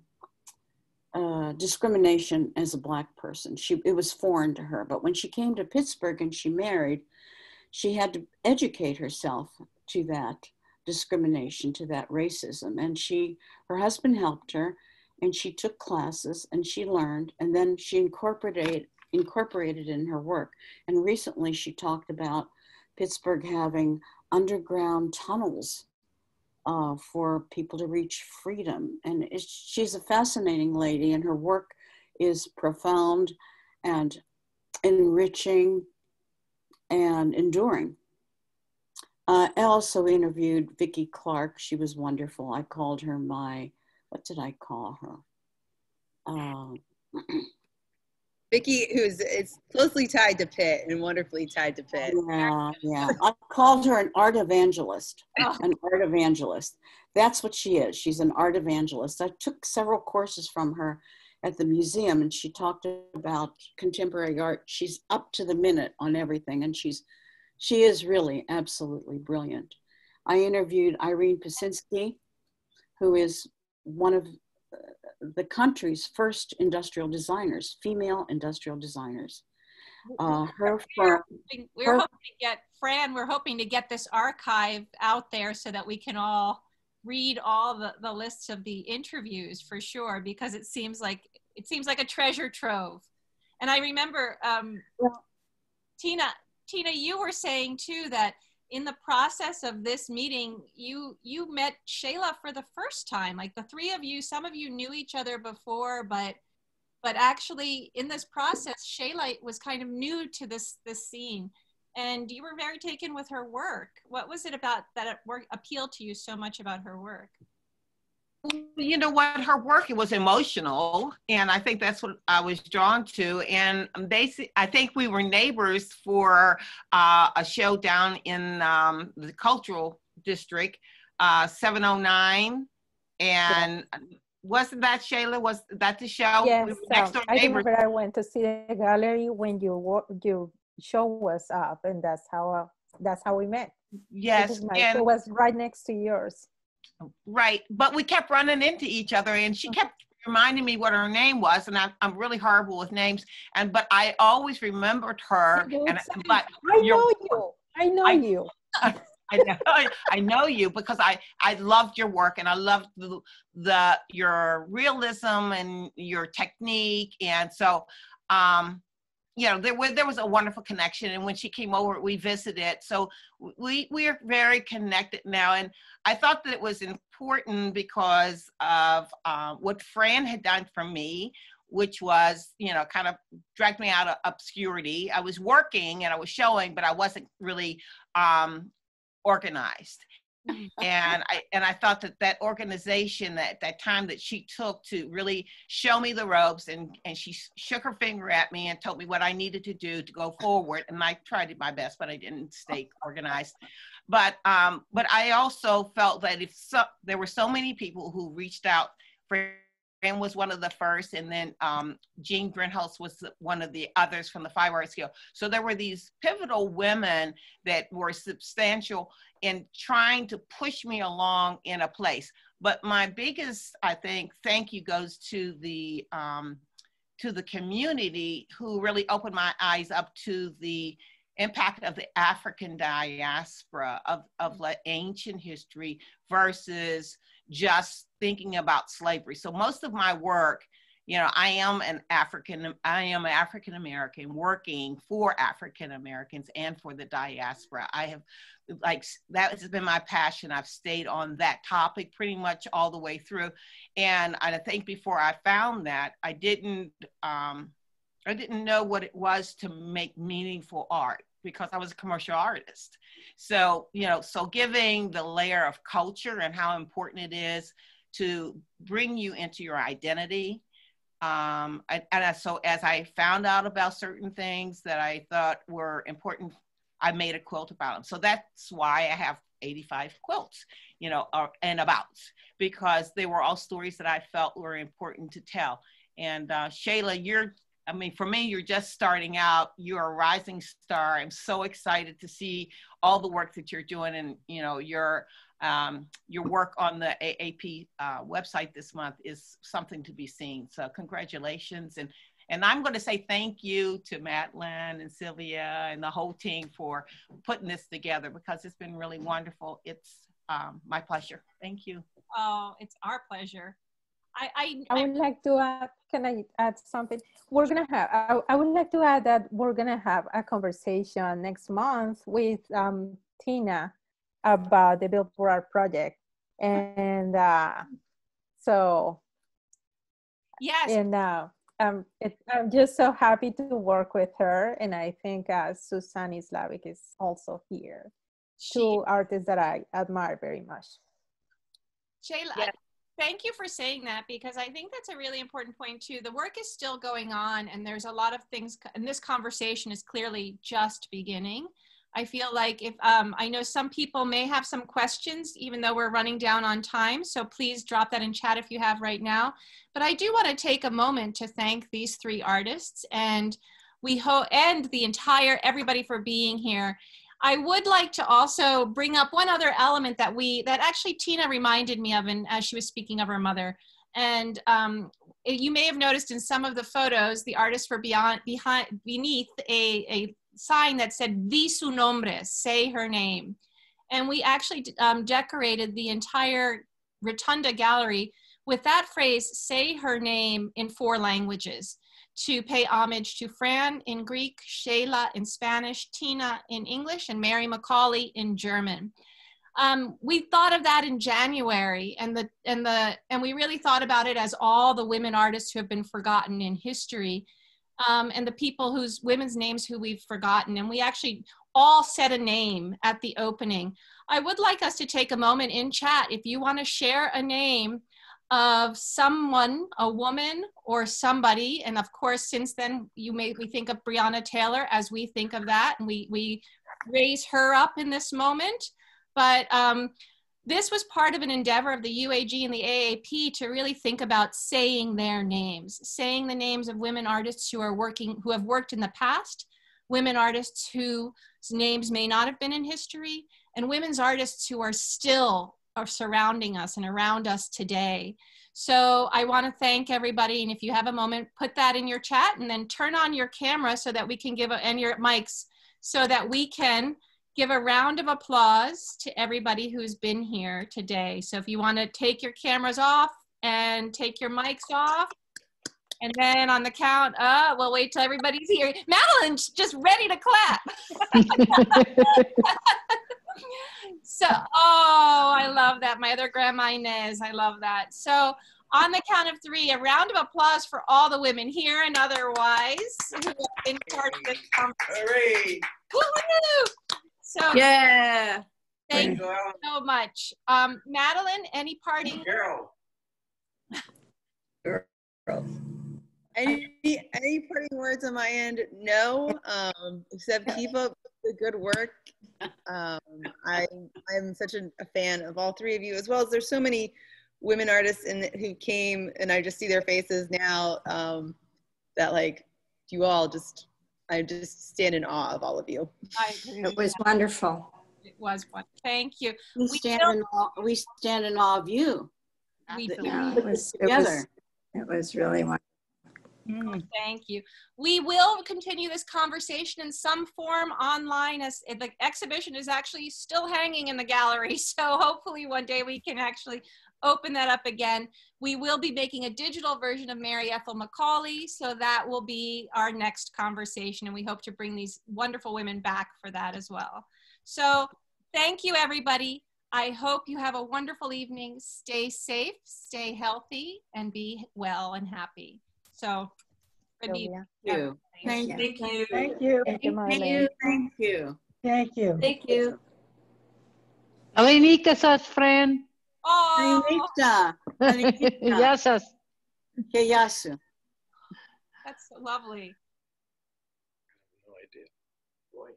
uh, discrimination as a Black person. She, it was foreign to her. But when she came to Pittsburgh and she married, she had to educate herself to that discrimination, to that racism. And she, her husband helped her and she took classes and she learned and then she incorporated incorporated in her work. And recently she talked about Pittsburgh having underground tunnels uh, for people to reach freedom. And she's a fascinating lady, and her work is profound and enriching and enduring. Uh, I also interviewed Vicki Clark. She was wonderful. I called her my, what did I call her? Uh, [CLEARS THROAT] Vicki, who's is closely tied to Pitt and wonderfully tied to Pitt. Yeah, yeah. I called her an art evangelist. Oh. An art evangelist. That's what she is. She's an art evangelist. I took several courses from her at the museum, and she talked about contemporary art. She's up to the minute on everything, and she's she is really absolutely brilliant. I interviewed Irene Pasinski, who is one of the country's first industrial designers, female industrial designers. Uh, her we're, hoping, we're her, hoping to get Fran. We're hoping to get this archive out there so that we can all read all the, the lists of the interviews for sure because it seems like it seems like a treasure trove. And I remember um, Tina Tina, you were saying too that in the process of this meeting, you you met Sheila for the first time. Like the three of you, some of you knew each other before, but but actually in this process, Sheila was kind of new to this this scene, and you were very taken with her work. What was it about that work appealed to you so much about her work? You know what? Her work it was emotional and i think that's what i was drawn to and basically i think we were neighbors for uh, a show down in um, the cultural district uh, 709 and yeah. wasn't that sheila? Was that the show? Yes we next door i remember i went to see the gallery when your your show was up and that's how uh, that's how we met. Yes my, and, it was right next to yours Right. But we kept running into each other and she kept reminding me what her name was and I'm, I'm really horrible with names and but I always remembered her and but I know [LAUGHS] you. I know I, you. [LAUGHS] I know I know you because I I loved your work and I loved the, the your realism and your technique and so um you know there was there was a wonderful connection and when she came over we visited. So we we are very connected now and i thought that it was important because of uh, what fran had done for me which was you know kind of dragged me out of obscurity. I was working and i was showing but i wasn't really um, organized [LAUGHS] and I and I thought that that organization that that time that she took to really show me the ropes and and she shook her finger at me and told me what I needed to do to go forward and I tried my best but I didn't stay organized. But um but I also felt that if so, there were so many people who reached out for and was one of the first, and then um, Jean Greenhouse was one of the others from the Five Arts Guild. So there were these pivotal women that were substantial in trying to push me along in a place. But my biggest, I think, thank you goes to the um, to the community who really opened my eyes up to the impact of the African diaspora of, of like ancient history versus just thinking about slavery. So most of my work, you know, I am an African, I am an African American working for African Americans and for the diaspora. I have like that has been my passion. I've stayed on that topic pretty much all the way through. And I think before I found that, I didn't um, I didn't know what it was to make meaningful art because I was a commercial artist. So, you know, so giving the layer of culture and how important it is to bring you into your identity. Um, and, so as I found out about certain things that I thought were important, I made a quilt about them. So that's why I have 85 quilts, you know, and abouts, because they were all stories that I felt were important to tell. And uh, Sheila, you're I mean, for me, you're just starting out. You're a rising star. I'm so excited to see all the work that you're doing, and you know, your um, your work on the AAP uh, website this month is something to be seen. So, congratulations, and and I'm going to say thank you to Madeline and Sylvia and the whole team for putting this together because it's been really wonderful. It's um, my pleasure. Thank you. Oh, it's our pleasure. I, I, I would like to add, can I add something? We're gonna have, I, I would like to add that we're gonna have a conversation next month with um, Tina about the Billboard Art Project. And uh, so, yes. And uh, um, it, I'm just so happy to work with her. And I think uh, Susan Islavik is also here. She, Two artists that I admire very much. Sheila, yes thank you for saying that because I think that's a really important point too. The work is still going on, and there's a lot of things, and this conversation is clearly just beginning. I feel like if um, I know some people may have some questions, even though we're running down on time. So please drop that in chat if you have right now. But I do want to take a moment to thank these three artists and we ho- and the entire everybody for being here. I would like to also bring up one other element that we that actually Tina reminded me of, and as she was speaking of her mother. And um, you may have noticed in some of the photos, the artists were beyond behind beneath a, a sign that said "Di su nombre," say her name. And we actually um, decorated the entire Rotunda gallery with that phrase, say her name in four languages to pay homage to Fran in Greek, Sheila in Spanish, Tina in English, and Mary McAuley in German. Um, we thought of that in January, and the and the and we really thought about it as all the women artists who have been forgotten in history, um, and the people whose women's names who we've forgotten, and we actually all said a name at the opening. I would like us to take a moment in chat if you want to share a name of someone, a woman or somebody. And of course, since then, you may we think of Breonna Taylor as we think of that, and we, we raise her up in this moment. But um, this was part of an endeavor of the UAG and the AAP to really think about saying their names, saying the names of women artists who are working, who have worked in the past, women artists whose names may not have been in history, and women's artists who are still are surrounding us and around us today. So I want to thank everybody. And if you have a moment, put that in your chat and then turn on your camera so that we can give, and your mics, so that we can give a round of applause to everybody who's been here today. So if you want to take your cameras off and take your mics off And then on the count, uh, we'll wait till everybody's here. Madeline's just ready to clap. [LAUGHS] so, oh, I love that. My other grandma Inez, I love that. So, on the count of three, a round of applause for all the women here and otherwise who have been part of this conversation. Woo-hoo! So, Yeah. thank you so much. Um, Madeline, any party parting? Any any parting words on my end? No. Um, except [LAUGHS] keep up the good work. Um, I I'm such a, a fan of all three of you, as well as there's so many women artists in who came, and I just see their faces now. Um, that like you all just I just stand in awe of all of you. I agree. It was wonderful. It was wonderful. Thank you. We We stand in awe, we stand in awe of you. We that do. Yeah, it was, it was, Together. it was really wonderful. Mm. Mm. Thank you. We will continue this conversation in some form online as the exhibition is actually still hanging in the gallery. [LAUGHS] So hopefully one day we can actually open that up again. We will be making a digital version of Mary Ethel McAuley. So that will be our next conversation. And we hope to bring these wonderful women back for that as well. So thank you, everybody. I hope you have a wonderful evening. Stay safe, stay healthy, and be well and happy. So, good evening. Sylvia. Thank Yeah. you. Thank you. Thank Thank you. you, Thank you. Marlene. Thank you. Thank you. Thank you. Alinikas, friend. Oh, Anita. Anita. [LAUGHS] Yasas. Keyasu. that's so lovely. No idea. Boy.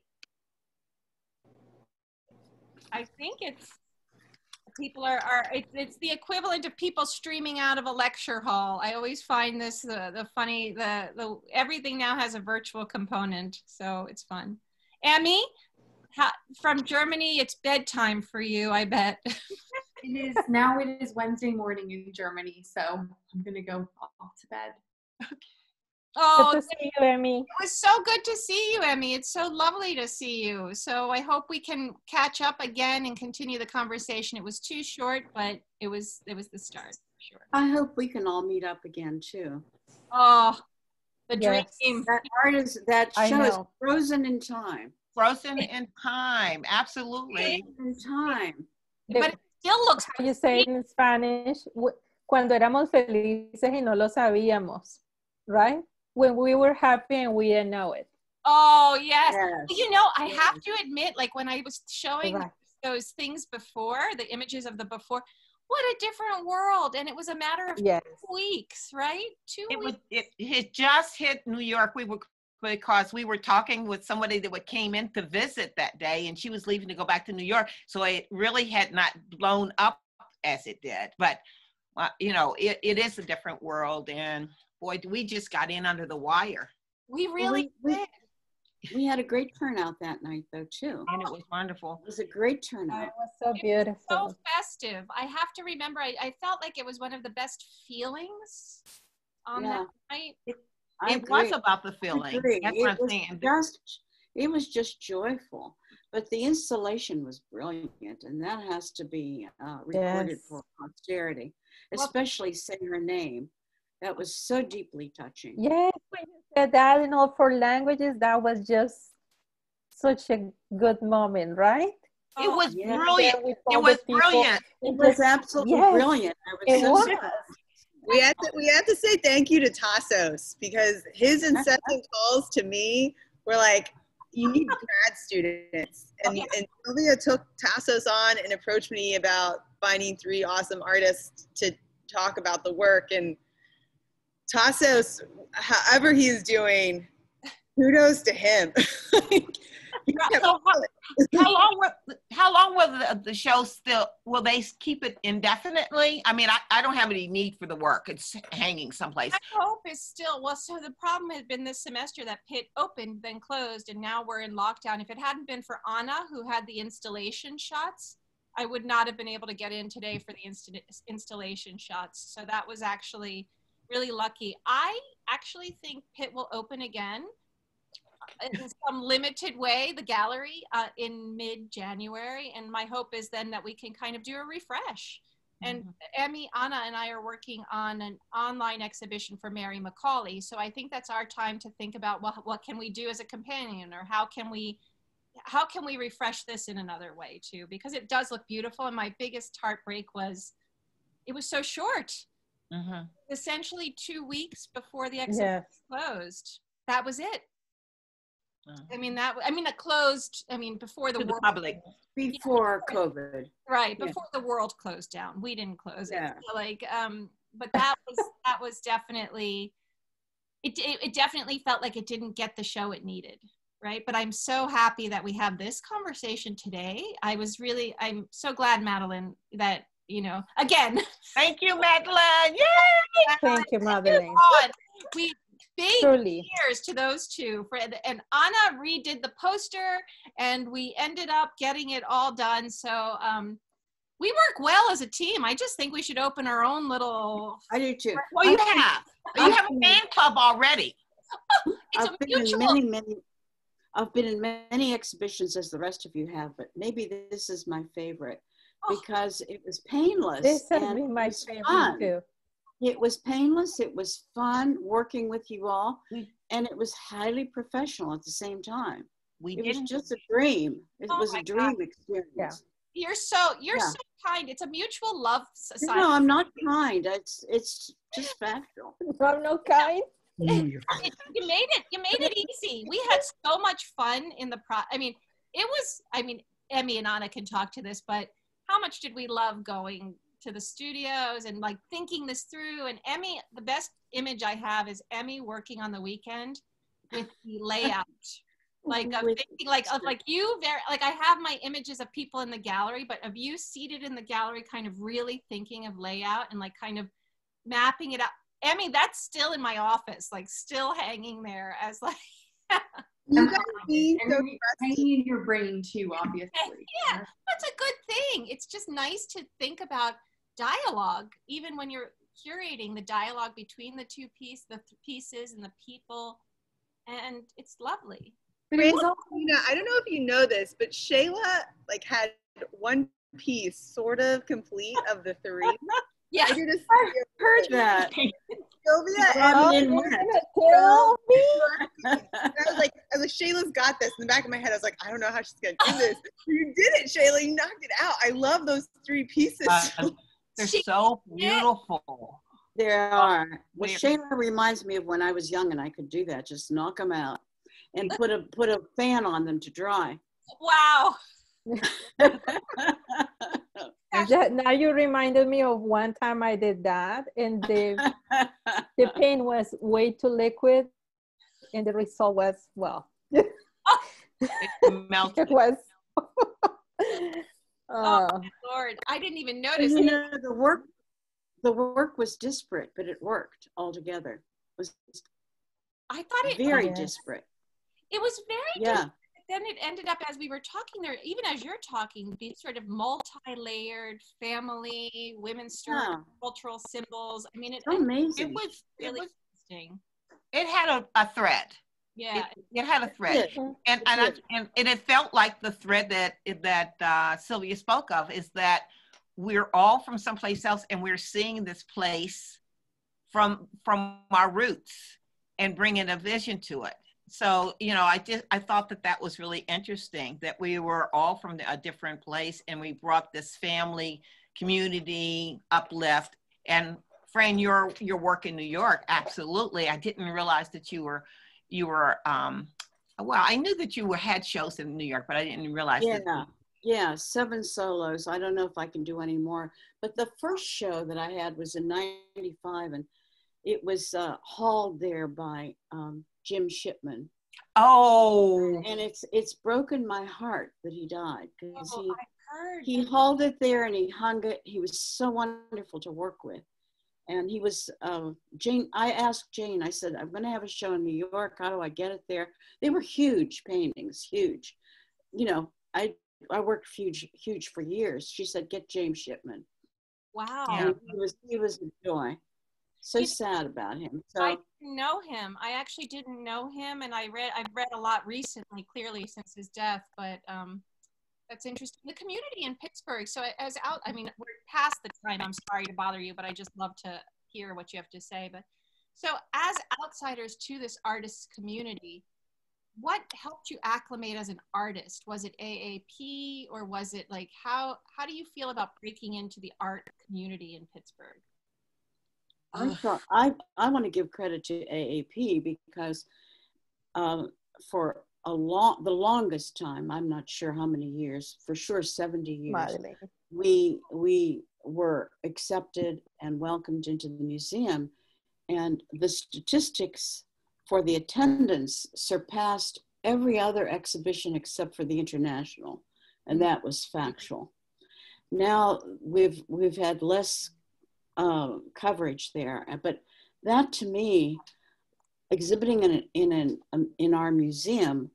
I think it's people are, are it's, it's the equivalent of people streaming out of a lecture hall. I always find this uh, the funny the the everything now has a virtual component, so it's fun. Emmy, how, from Germany, it's bedtime for you, I bet. [LAUGHS] It is now. It is Wednesday morning in Germany, so I'm gonna go off to bed. Okay. [LAUGHS] Oh, Good to see you, Emmy. It was so good to see you, Emmy. It's so lovely to see you. So I hope we can catch up again and continue the conversation. It was too short, but it was it was the start for sure. I hope we can all meet up again too. Oh, the Yes. dream. That art is that I show is frozen in time. Frozen in time, absolutely. In time. But it still looks How you say it in Spanish? Cuando éramos felices y no lo sabíamos, right? When we were happy and we didn't know it. Oh yes. Yes. You know, I have to admit, like when I was showing Right. those things before, the images of the before, what a different world. And it was a matter of Yes. two weeks, right? Two It was weeks. it, it just hit New York. We were because we were talking with somebody that came in to visit that day, and she was leaving to go back to New York. So it really had not blown up as it did. But uh, you know, it, it is a different world, and boy, we just got in under the wire, We really we- did. We had a great turnout that night though too. and it was wonderful. It was a great turnout. It was so It was beautiful. so festive. I have to remember, I, I felt like it was one of the best feelings on that night. I it was about the feeling. That's It what I'm was saying. Just, it was just joyful. But the installation was brilliant, and that has to be uh, recorded Yes. for posterity, Well- especially say her name. That was so deeply touching. Yes, when you said that in all four languages, that was just such a good moment, right? It was yeah. brilliant. It was brilliant. It was absolutely Yes, brilliant. I It was so was. surprised. We have to we have to say thank you to Tassos because his [LAUGHS] incessant calls to me were like, you need [LAUGHS] grad students. And, oh and Sylvia took Tassos on and approached me about finding three awesome artists to talk about the work. And Tassos, however he is doing, kudos to him. [LAUGHS] [LAUGHS] So how, long will how long will the, the show still will they keep it indefinitely? I mean, I, I don't have any need for the work. It's hanging someplace. My hope is still, well, so the problem had been this semester that Pitt opened, then closed, and now we're in lockdown. If it hadn't been for Anna, who had the installation shots, I would not have been able to get in today for the insta- installation shots. So that was actually really lucky. I actually think Pitt will open again in some limited way, the gallery, uh, in mid January. And my hope is then that we can kind of do a refresh And. Emmy, Anna, and I are working on an online exhibition for Mary McAuley. So I think that's our time to think about what what can we do as a companion, or how can we how can we refresh this in another way too? Because it does look beautiful. And my biggest heartbreak was it was so short. Mhm. Essentially two weeks before the exhibition Yes. closed. That was it. Uh, I mean that I mean it closed. I mean before the To the world public. Before COVID. right Yeah. before the world closed down. We didn't close Yeah. it. So like um but that [LAUGHS] was that was definitely it, it it definitely felt like it didn't get the show it needed. Right. But I'm so happy that we have this conversation today. I was really I'm so glad, Madeline, that you know, again, Thank you, Madeline. Yay! [LAUGHS] Thank you, Madeline. We big Truly. cheers to those two for and Anna redid the poster and we ended up getting it all done. So um we work well as a team. I just think we should open our own little I do too. Well, you I've been- have. You have a fan club already. [LAUGHS] it's I've a been mutual in many, many. I've been in many exhibitions as the rest of you have, but maybe this is my favorite Oh. because it was painless. This has been my favorite fun. too. It was painless. It was fun working with you all, We- and it was highly professional at the same time. We It was didn't. just a dream. It Oh was a dream experience. Yeah. you're so you're Yeah. so kind. It's a mutual love society. No, I'm not kind. It's it's just factual. [LAUGHS] I'm no kind. it, [LAUGHS] you made it you made it easy we had so much fun in the pro i mean it was i mean emmy and anna can talk to this but how much did we love going to the studios and like thinking this through and emmy the best image i have is emmy working on the weekend with the [LAUGHS] layout like of With- thinking like of like you very like i have my images of people in the gallery but of you seated in the gallery kind of really thinking of layout and like kind of mapping it out emmy that's still in my office like still hanging there as like [LAUGHS] You guys being so And hanging in your brain too, obviously. [LAUGHS] Yeah. that's a good thing it's just nice to think about dialogue even when you're curating the dialogue between the two piece the th- pieces and the people and it's lovely But it was all Nina, I don't know if you know this, but Sheila like had one piece sort of complete of the three. [LAUGHS] yeah I did a studio Heard [LAUGHS] that. Sylvia and Rub it in you're gonna kill me. [LAUGHS] I was like, I was like, Sheila's got this. In the back of my head, I was like, I don't know how she's gonna do this. You did it, Sheila. You knocked it out. I love those three pieces. Uh, they're She- so beautiful. There oh, are. Well, Where- Sheila reminds me of when I was young and I could do that. Just knock them out and put a put a fan on them to dry. wow [LAUGHS] That- now you reminded me of one time I did that, and the the [LAUGHS] paint was way too liquid, and the result was well, [LAUGHS] oh. It it was. Oh, oh, lord i didn't even notice you know, the work the work was disparate, but it worked all together. It was i thought it very oh, Yes. disparate. it was very Yeah. then it ended up as we were talking there even as you're talking these sort of multi-layered family women's stories Yeah. cultural symbols i mean it, So it amazing. It was. It really was. interesting It had a, a thread. Yeah It, it had a thread. Yeah. and and, I, and and it felt like the thread that that uh, Sylvia spoke of is that we're all from someplace else, and we're seeing this place from from our roots and bringing a vision to it. So you know, I just I thought that that was really interesting that we were all from a different place, and we brought this family community uplift. And Fran, your your work in New York, absolutely. I didn't realize that you were you were um, well, I knew that you were had shows in New York, but I didn't realize. Yeah. That, Yeah, seven solos. I don't know if I can do any more. But the first show that I had was in 95 and it was uh, hauled there by um, Jim Shipman. oh, And it's it's broken my heart that he died because oh, he i heard he hauled it there and he hung it. He was so wonderful to work with. And he was, uh, Jane, I asked Jane, I said, I'm going to have a show in New York. How do I get it there? They were huge paintings, huge. You know, I, I worked huge, huge for years. She said, get James Shipman. wow Yeah. He was, he was a joy. So sad about him. So I didn't know him. I actually didn't know him, and I read. I've read a lot recently, clearly since his death. But um, That's interesting. The community in Pittsburgh. So as out, I mean, we're past the time. I'm sorry to bother you, but I just love to hear what you have to say. But so as outsiders to this artist community, what helped you acclimate as an artist? Was it AAP or was it like how how do you feel about breaking into the art community in Pittsburgh? I thought I I want to give credit to AAP because um, for a long the longest time I'm not sure how many years for sure 70 years we we were accepted and welcomed into the museum. And the statistics for the attendance surpassed every other exhibition except for the international and that was factual. Now we've we've had less uh, coverage there but that to me exhibiting in, a, in, an, um, in our museum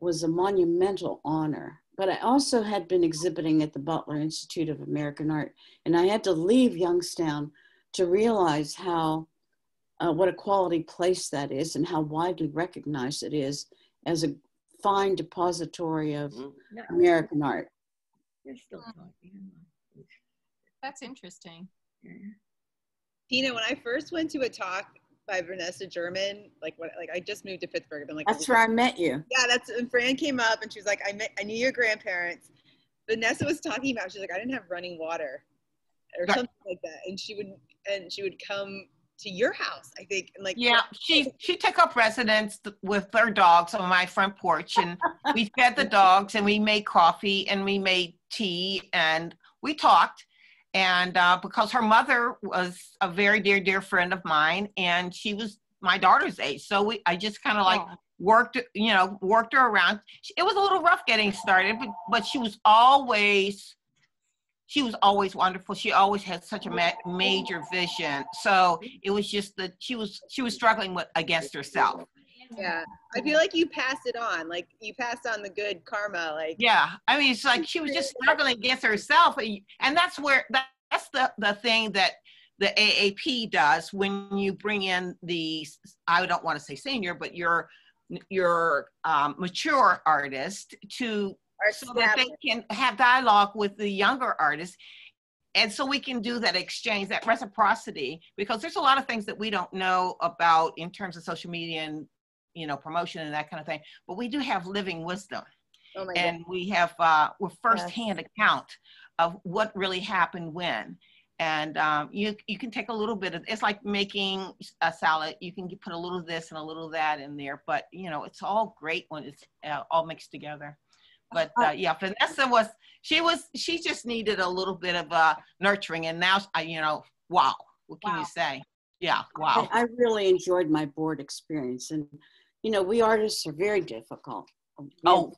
was a monumental honor but I also had been exhibiting at the Butler Institute of American Art, and I had to leave Youngstown to realize how uh, what a quality place that is and how widely recognized it is as a fine depository of American art. You're still talking. That's interesting. Tina, when I first went to a talk by Vanessa German, like what, like I just moved to Pittsburgh. I've been like, That's where I met you. yeah, that's and Fran came up and she was like, I met, I knew your grandparents. Vanessa was talking about, she's like, I didn't have running water or Right. something like that, and she would and she would come to your house, I think, and like Yeah, she she took up residence with her dogs on my front porch, and we fed the [LAUGHS] dogs, and we made coffee, and we made tea, and we talked. And uh, because her mother was a very dear dear friend of mine, and she was my daughter's age, so we I just kind of like Oh, worked you know worked her around. It was a little rough getting started, but but she was always she was always wonderful. She always had such a ma- major vision. So it was just that she was she was struggling with against herself. Yeah. I feel like you pass it on, like you pass on the good karma, like Yeah, I mean, it's like she was just struggling against herself, and and that's where that's the the thing that the AAP does when you bring in the I don't want to say senior, but your your um, mature artist to our so that they can have dialogue with the younger artists and so we can do that exchange that reciprocity because there's a lot of things that we don't know about in terms of social media and you know promotion and that kind of thing but we do have living wisdom. Oh and we have uh we're firsthand account of what really happened when. And um, you you can take a little bit of it's like making a salad. You can put a little of this and a little of that in there but you know it's all great when it's uh, all mixed together. But uh, yeah vanessa was she was she just needed a little bit of uh nurturing and now you know wow. What can Wow. you say? Yeah wow. I, I really enjoyed my board experience. And, you know, we artists are very difficult. Oh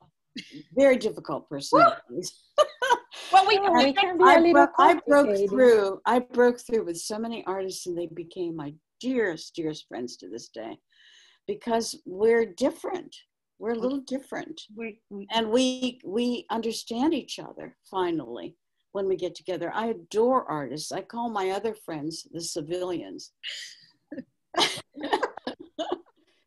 Very difficult personalities. [LAUGHS] well we, Yeah, we can be a I, little bro- I broke through. I broke through with so many artists, and they became my dearest, dearest friends to this day, because we're different. We're a mm. little different, we, we and we we understand each other finally when we get together. I adore artists. I call my other friends the civilians. [LAUGHS]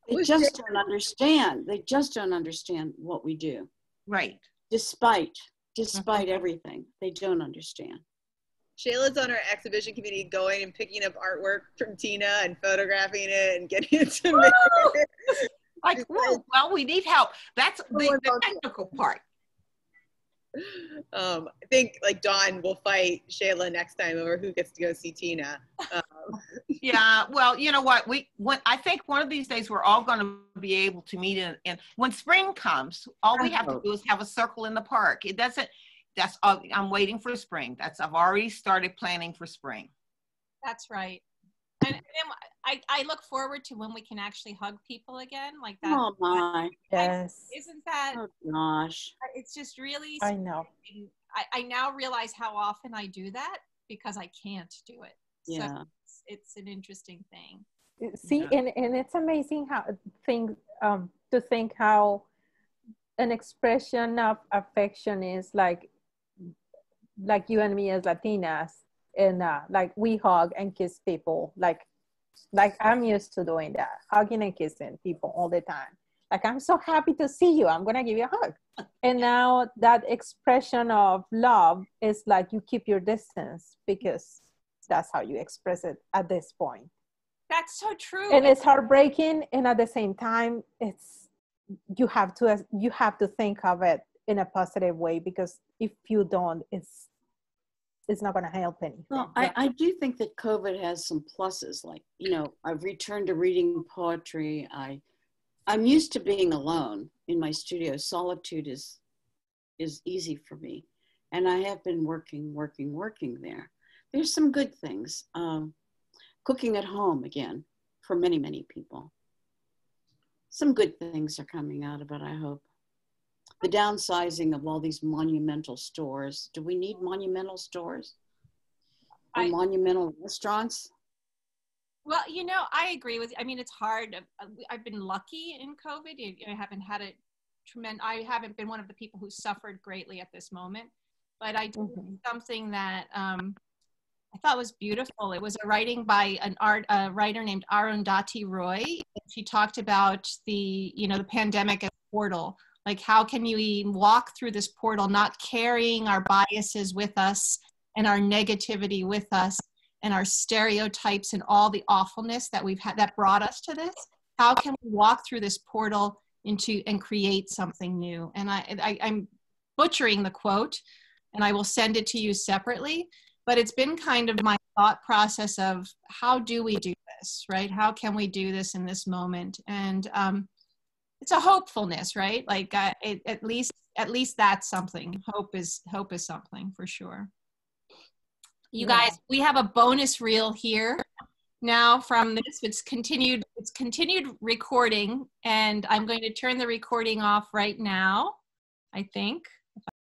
they Who's just don't understand. They just don't understand what we do, right despite despite everything. They don't understand. Sheila's on our exhibition committee going and picking up artwork from Tina and photographing it and getting it to me. [LAUGHS] like It's well, well we need help that's the, the technical part um, I think like Dawn will fight Sheila next time over who gets to go see Tina. Um, yeah well you know what we when i think one of these days we're all going to be able to meet in and when spring comes all we have to do is have a circle in the park it doesn't that's all i'm waiting for spring that's i've already started planning for spring That's right. And, and then I, I look forward to when we can actually hug people again like that. Oh my! Yes, Isn't that, Oh gosh! it's just really, I know. I, I now realize how often I do that because I can't do it. Yeah. it's, it's an interesting thing. See, and, and it's amazing how think um, to think how an expression of affection is like like you and me as Latinas, and uh, like we hug and kiss people, like like I'm used to doing that, hugging and kissing people all the time. Like, I'm so happy to see you. I'm going to give you a hug. And now that expression of love is like you keep your distance because that's how you express it at this point. That's so true. And it's heartbreaking. And at the same time, it's, you have to, you have to think of it in a positive way because if you don't, it's, it's not going to help anything. Well, I, I do think that COVID has some pluses. Like, you know, I've returned to reading poetry. I, I'm used to being alone in my studio. Solitude is, is easy for me. And I have been working, working, working there. There's some good things. Um, cooking at home again for many, many people. Some good things are coming out of it, I hope the downsizing of all these monumental stores. Do we need monumental stores? Or I- monumental restaurants? Well, you know, I agree with. I mean, it's hard. I've been lucky in COVID. I haven't had a tremendous. I haven't been one of the people who suffered greatly at this moment, but I did Mhm. something that um, I thought was beautiful. It was a writing by an art a writer named Arundhati Roy. She talked about the you know the pandemic as a portal. Like, how can you walk through this portal, not carrying our biases with us and our negativity with us, and our stereotypes and all the awfulness that we've had that brought us to this how can we walk through this portal into and create something new and I, I i'm butchering the quote and i will send it to you separately but it's been kind of my thought process of how do we do this right? How can we do this in this moment? And um, it's a hopefulness right? Like uh, it, at least at least that's something. Hope is hope is something for sure. You Yeah. guys we have a bonus reel here now from this. It's continued it's continued recording and i'm going to turn the recording off right now i think